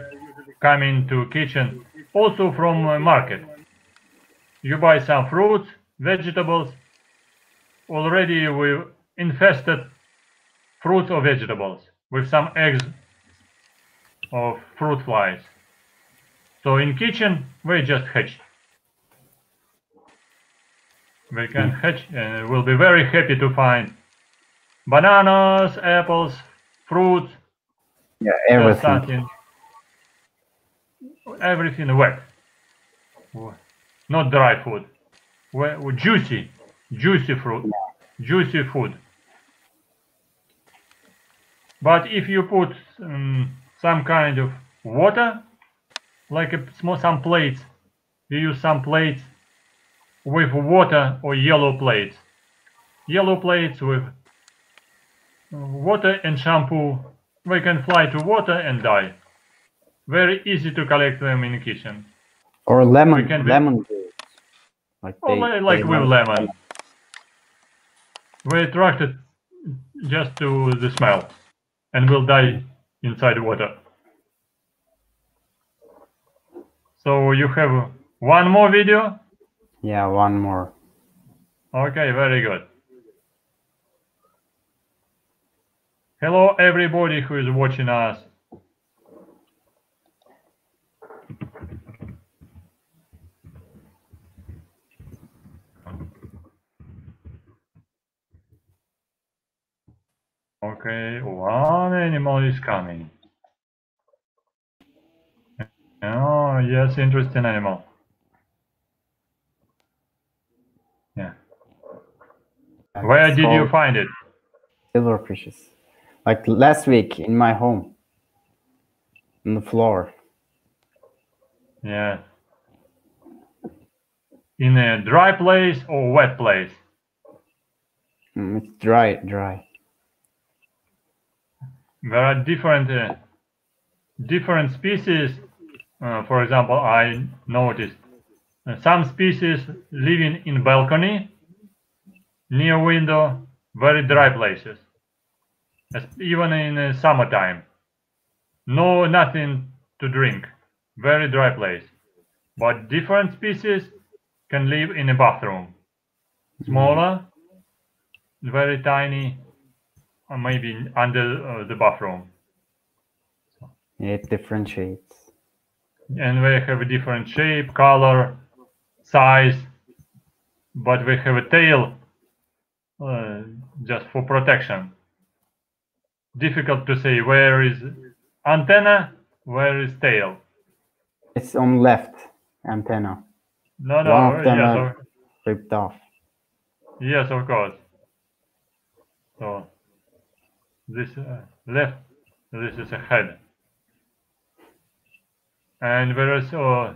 coming to kitchen also from market. You buy some fruits, vegetables. Already we infested fruits or vegetables with some eggs of fruit flies. So in kitchen we just hatch. We can hatch and we'll be very happy to find bananas, apples, fruits, Yeah, everything. something. Everything wet. Not dry food. We- we- Juicy. Juicy fruit. Juicy food. But if you put um, some kind of water, like a small some plates, We use some plates with water or yellow plates. Yellow plates with uh, water and shampoo, they can fly to water and die. very easy to collect them in the kitchen. Or lemon, can lemon juice. Like Or they- like they with love lemon. We're attracted just to the smell and will die inside water. So you have one more video? Yeah, one more. Okay, very good. Hello, everybody who is watching us. Okay, one animal is coming. Oh, yes, interesting animal. Yeah. Where It's did you find it? silverfishes? Like last week in my home, on the floor. Yeah. In a dry place or wet place? Mm, It's dry, dry. There are different uh, different species. Uh, for example, I noticed uh, some species living in balcony, near window, very dry places. Even in uh, summertime, no nothing to drink, very dry place. But different species can live in a bathroom, smaller, very tiny, or maybe under uh, the bathroom. It differentiates. and they have a different shape, color, size, but they have a tail uh, just for protection. Difficult to say where is antenna, where is tail. It's on left antenna, No, no, One of yes, of, ripped off. yes, of course. So this uh, left, this is a head, and there is uh,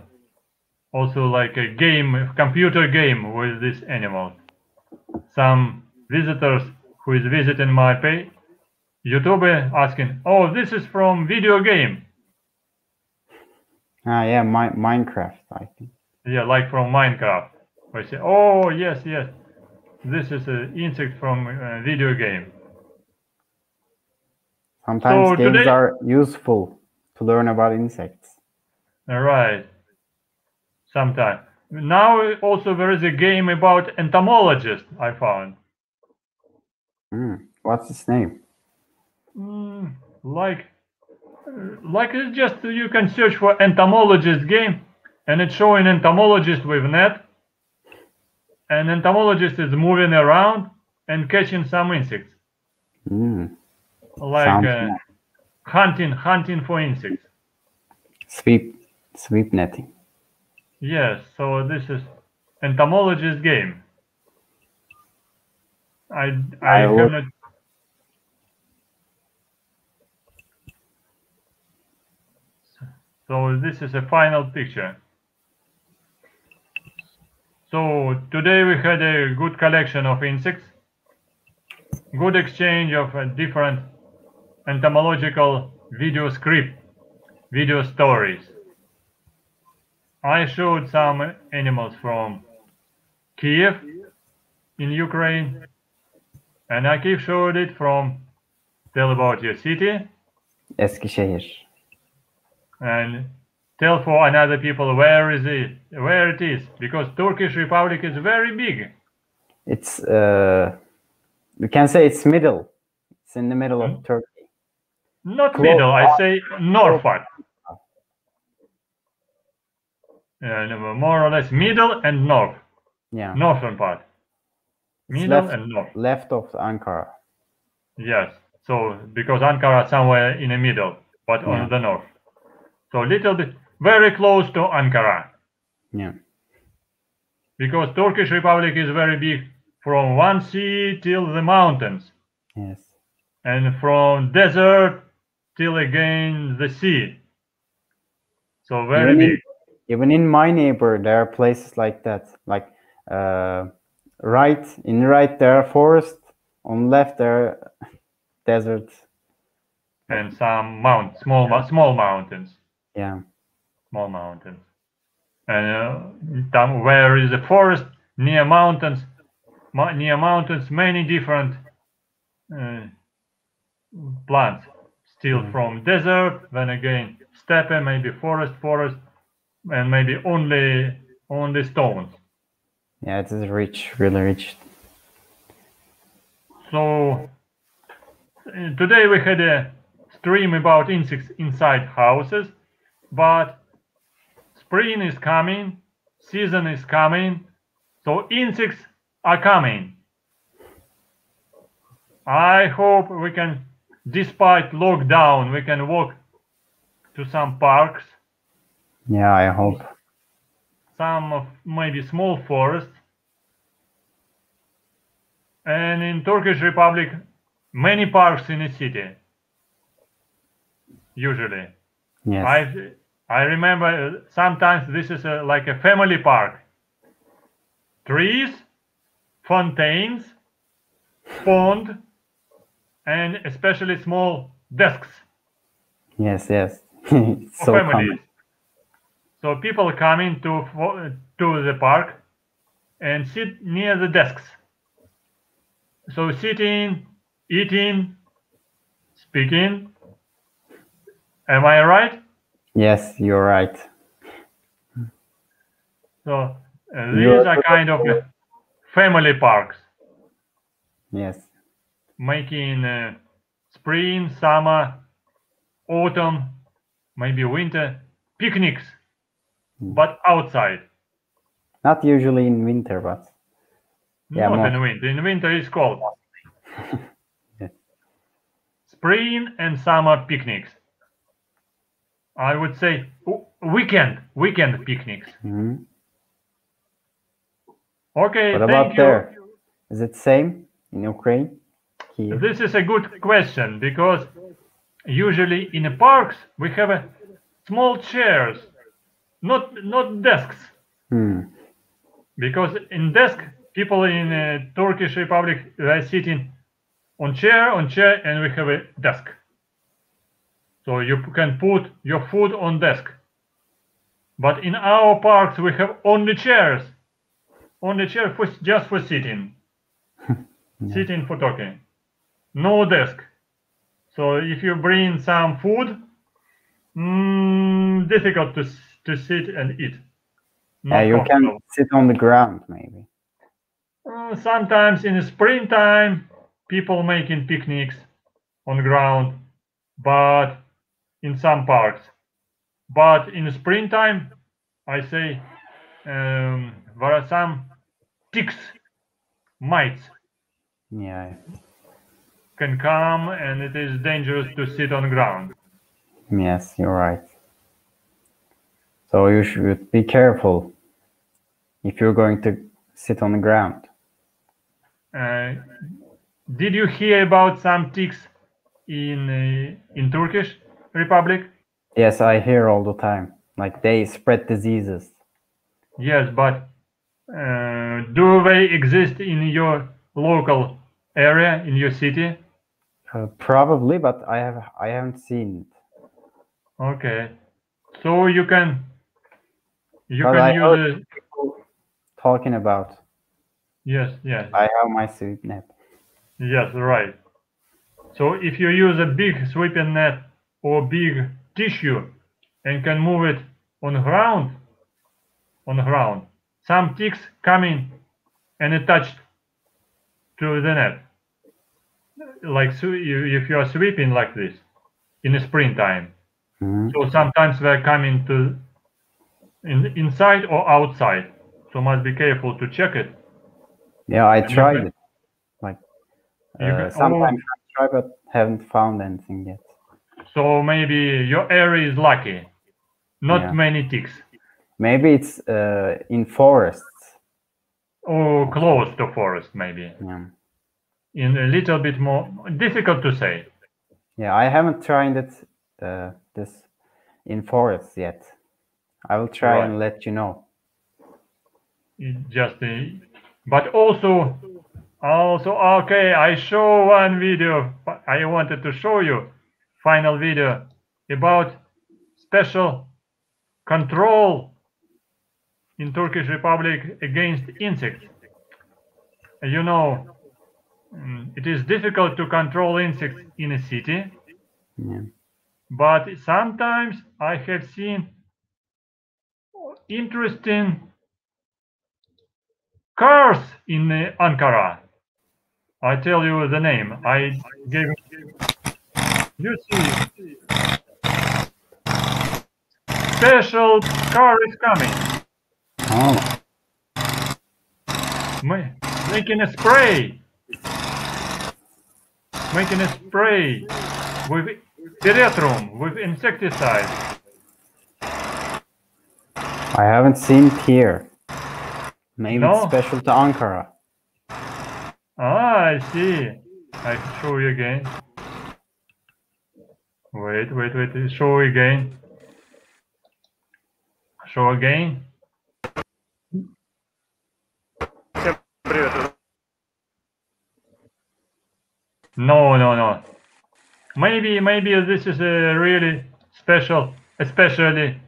also like a game, computer game with this animal. Some visitors who is visiting my page, YouTube asking, "Oh, this is from video game." Ah, yeah, Mi- Minecraft, I think. Yeah, like from Minecraft. I say, "Oh, yes, yes, this is an insect from a video game." Sometimes So games today- are useful to learn about insects. All right. Sometimes. Now also there is a game about entomologist I found. Hmm, What's its name? Mm, like, like it's just you can search for entomologist game, and it's showing entomologist with net, and entomologist is moving around and catching some insects, Hmm, like uh, hunting, hunting for insects. Sweep, sweep netting. Yes, so this is entomologist game. I I, I have not. So this is a final picture. So today we had a good collection of insects, good exchange of uh, different entomological video script, video stories. I showed some animals from Kiev in Ukraine, and Akif showed it from Tell About Your City Eskişehir. and tell for another people where is it, where it is, because Turkish Republic is very big. It's uh, we can say it's middle. It's in the middle of Turkey. Not Close middle, I say north part. And uh, more or less middle and north, Yeah, northern part. Middle left- and north. left of Ankara. Yes. So because Ankara is somewhere in the middle, but Yeah. on the north. So little bit very close to Ankara. Yeah, Because Turkish Republic is very big from one sea till the mountains yes. and from desert till again the sea. So very even big. In, even in my neighbor, there are places like that. Like uh, right in right there are forest, on left there are [LAUGHS] desert, and some mount small yeah. small mountains. Yeah, small mountains. And uh, where is the forest near mountains? near mountains, many different uh, plants. Still Mhm. from desert, then again steppe, maybe forest, forest, and maybe only only stones. Yeah, it is rich, really rich. So today we had a stream about insects inside houses, but spring is coming, season is coming, so insects are coming. I hope we can, despite lockdown, we can walk to some parks, Yeah, I hope. some of maybe small forests. And in Turkish Republic, many parks in the city. Usually, Yes. I I remember uh, sometimes this is a, like a family park. Trees, fountains, pond, and especially small desks Yes, yes. [LAUGHS] so families. common. So people come into to the park and sit near the desks. So sitting, eating, speaking. Am I right? Yes, you're right. So uh, You're these are kind of family parks, Yes. Making uh, spring, summer, autumn, maybe winter picnics, Mm. but outside. Not usually in winter, but Yeah, Not more- in winter. In winter it's cold. [LAUGHS] Yeah. Spring and summer picnics. I would say weekend weekend picnics. Mhm. Okay, what about you. there? Is it same in Ukraine? Here. This is a good question because usually in parks we have a small chairs, not not desks. Hmm. Because in desk people in uh, Turkish Republic they are sitting on chair on chair and we have a desk. So you can put your food on desk. But in our parks we have only chairs, only chair for just for sitting, [LAUGHS] Yeah. sitting for talking, no desk. So if you bring some food, mm, difficult to to sit and eat. Yeah, you can sit on the ground maybe. Uh, sometimes in the springtime, people making picnics on the ground, but in some parks. But in the springtime, I say um, there are some ticks, mites Yeah. Can come, and it is dangerous to sit on the ground. Yes, you're right. So you should be careful if you're going to sit on the ground. Uh, did you hear about some ticks in uh, in Turkish Republic? Yes, I hear all the time. Like they spread diseases. Yes, but uh, do they exist in your local area, in your city? Uh, probably, but I have I haven't seen it. Okay, so you can you But can heard use it. talking about. Yes, yes, I have my sweep net. yes, right. So if you use a big sweeping net or big tissue and can move it on ground, on ground, some ticks come in and attached to the net. Like so if you are sweeping like this in the springtime, Mhm. so sometimes they're coming to in, inside or outside. So must be careful to check it. Yeah, I tried can- it. Like uh, can- sometimes I try, but haven't found anything yet. So maybe your area is lucky. Not Yeah. many ticks. Maybe it's uh, in forests. Or close to forest, maybe. Yeah. In a little bit more difficult to say. Yeah, I haven't tried it uh, this in forests yet. I will try Right. and let you know. It Just uh, but also also okay, I show one video I wanted to show you final video about special control in Turkish Republic against insects. You know, it is difficult to control insects in a city, Yeah. but sometimes I have seen interesting cars in uh, Ankara. I tell you the name. I gave you see special car is coming. Oh, Ma- making a spray Making a spray with pyrethrum, with insecticide. I haven't seen it here. Maybe No. it's special to Ankara. Ah, I see. I show you again. Wait, wait, wait. Show again. Show again. Всем привет. No, no, no. Maybe, maybe this is a really special, especially.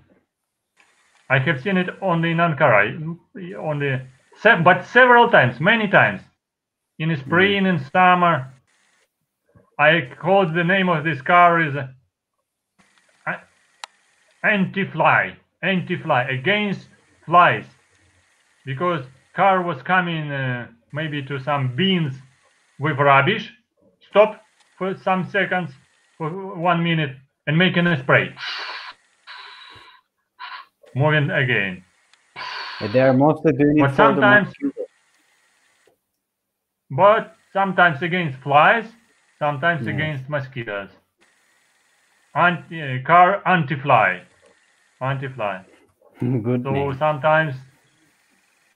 I have seen it only in Ankara, only, but several times, many times, in spring and summer. I called the name of this car is uh, anti-fly, anti-fly against flies, because car was coming uh, maybe to some bins with rubbish, stop for some seconds, for one minute, and making a spray. Moving again. They are mostly doing it But for sometimes-. But sometimes against flies, sometimes Yes. against mosquitoes. Anti, uh, car anti-fly, anti-fly. [LAUGHS] Good So name. sometimes,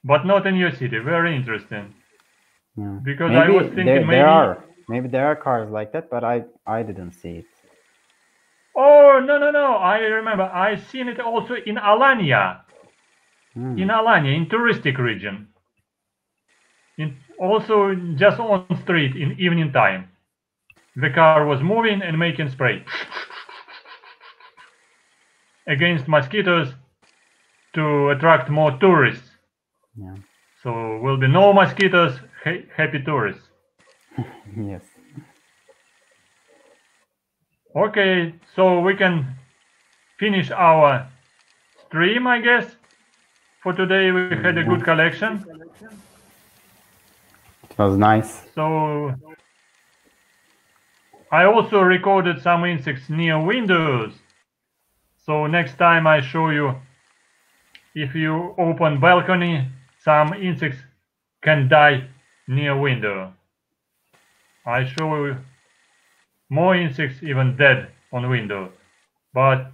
but not in your city. Very interesting. Yeah. because I was thinking there, maybe- there are maybe there are cars like that, but I I didn't see it. Oh no no no! I remember. I seen it also in Alanya. Hmm. in Alanya, in touristic region. In also just on street in evening time. The car was moving and making spray [LAUGHS] against mosquitoes to attract more tourists. Yeah. So will be no mosquitoes, ha- happy tourists. [LAUGHS] Yes. Okay, so we can finish our stream, I guess. For today, we had a good collection. It was nice. So I also recorded some insects near windows. So next time I show you if you open balcony, some insects can die near window. I show you more insects even dead on window. But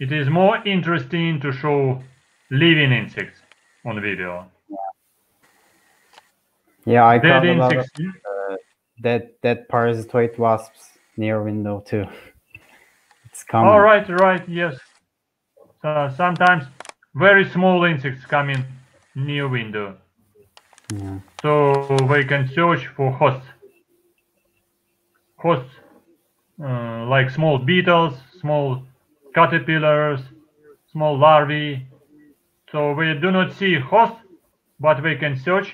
it is more interesting to show living insects on video. Yeah, I Dead caught a lot of insects uh, dead dead parasitoid wasps near window too. [LAUGHS] It's common. All right, right, yes. So sometimes very small insects come in near window, Yeah. so we can search for hosts. Hosts uh, like small beetles, small caterpillars, small larvae. So we do not see hosts, but we can search.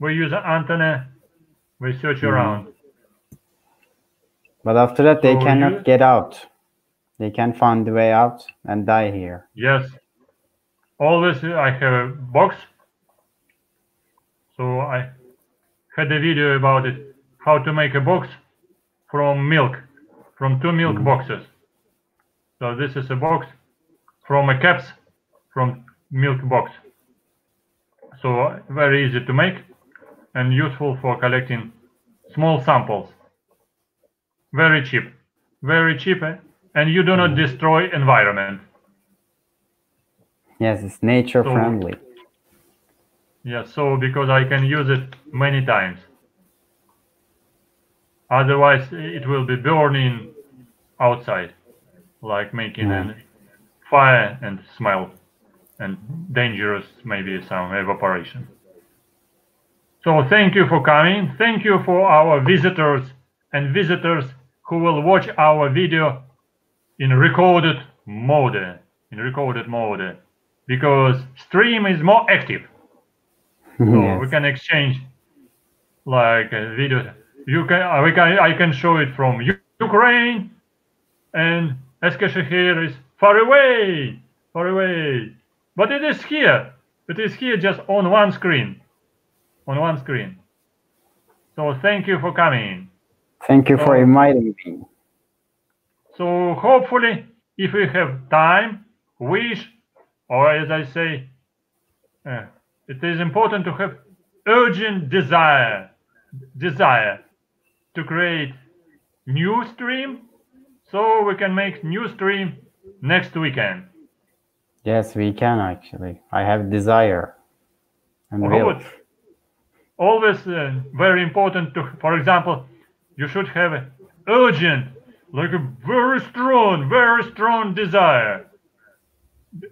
We use an antenna. We search Mhm. around. But after that, they So cannot you- get out. They can't find the way out and die here. Yes. Always uh, I have a box. So I had a video about it, how to make a box from milk, from two milk Mhm. boxes. So this is a box from a caps from milk box. So very easy to make and useful for collecting small samples. Very cheap, very cheap, eh? and you do not destroy environment. Yes, it's nature So- friendly. Yeah, so because I can use it many times. Otherwise, it will be burning outside, like making hmm. Yeah. a fire and smell, and dangerous maybe some evaporation. So thank you for coming. Thank you for our visitors and visitors who will watch our video in recorded mode, in recorded mode, because stream is more active. So [LAUGHS] Yes. we can exchange like a video. You can, we can, I can show it from Ukraine, and Eskişehir is far away, far away. But it is here. It is here just on one screen, on one screen. So thank you for coming. Thank you for Oh. inviting me. So hopefully, if we have time, wish, or as I say, uh, it is important to have urgent desire, desire to create new stream, so we can make new stream next weekend. Yes, we can actually. I have desire and. Good. Always uh, very important to, for example, you should have a urgent, like a very strong, very strong desire,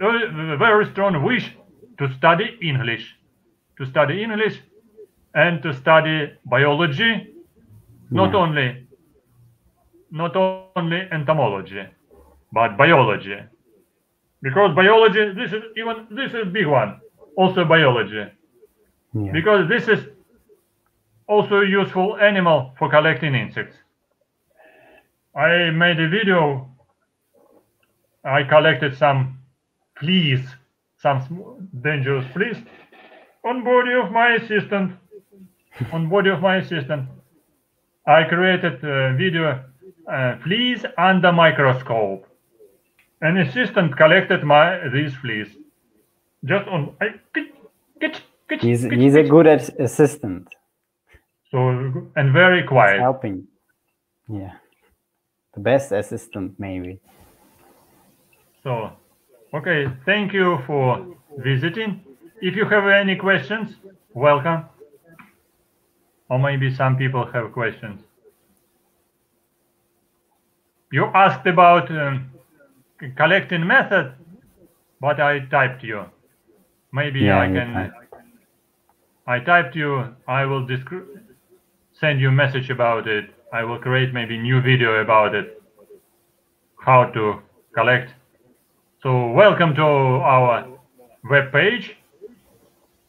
a very strong wish to study English, to study English, and to study biology, not Yeah. only, not only entomology, but biology, because biology, this is even this is big one, also biology Yeah. because this is also a useful animal for collecting insects. I made a video. I collected some fleas, some dangerous fleas, on body of my assistant. on body of my assistant, I created a video, uh, fleas under microscope. An assistant collected my these fleas, just on. I, He's he's a good assistant. So and very quiet. Helping. Yeah. The best assistant maybe. So, okay, thank you for visiting. If you have any questions, welcome. Or maybe some people have questions. You asked about um, collecting method, but I typed you. Maybe Yeah, I can. typed. I typed you. I will send you a message about it. I will create maybe new video about it. How to collect. So welcome to our web page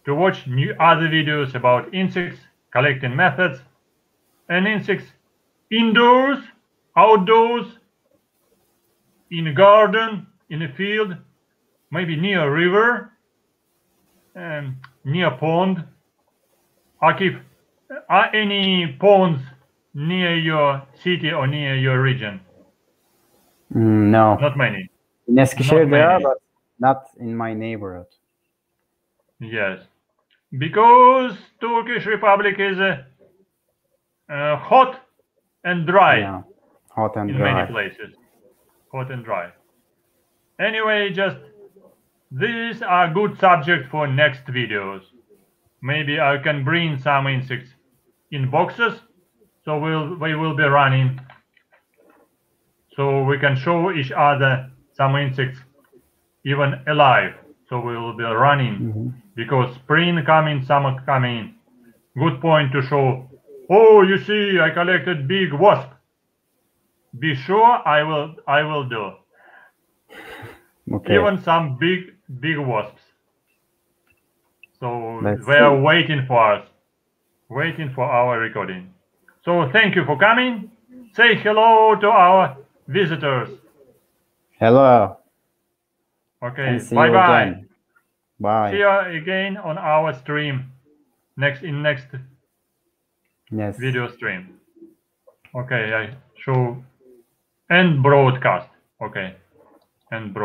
to watch new other videos about insects, collecting methods, and insects indoors, outdoors, in a garden, in a field, maybe near a river, um, near a pond. Akif, are any ponds near your city or near your region? Mm, no. Not many. In Eskişehir there are, but not in my neighborhood. Yes, because Turkish Republic is uh, uh, hot and dry Yeah. Hot and in dry. many places. Hot and dry. Anyway, just these are good subject for next videos. Maybe I can bring some insects in boxes, so we'll we will be running. So we can show each other some insects even alive. So we will be running Mhm. because spring coming, summer coming. Good point to show. Oh, you see, I collected big wasp. Be sure I will. I will do [LAUGHS] Okay. even some big big wasps. So Let's they are waiting for us, waiting for our recording. So thank you for coming. Say hello to our visitors. Hello. Okay, bye bye. again. Bye. See you again on our stream next in next Yes. video stream. Okay, I show end broadcast. Okay, end broadcast.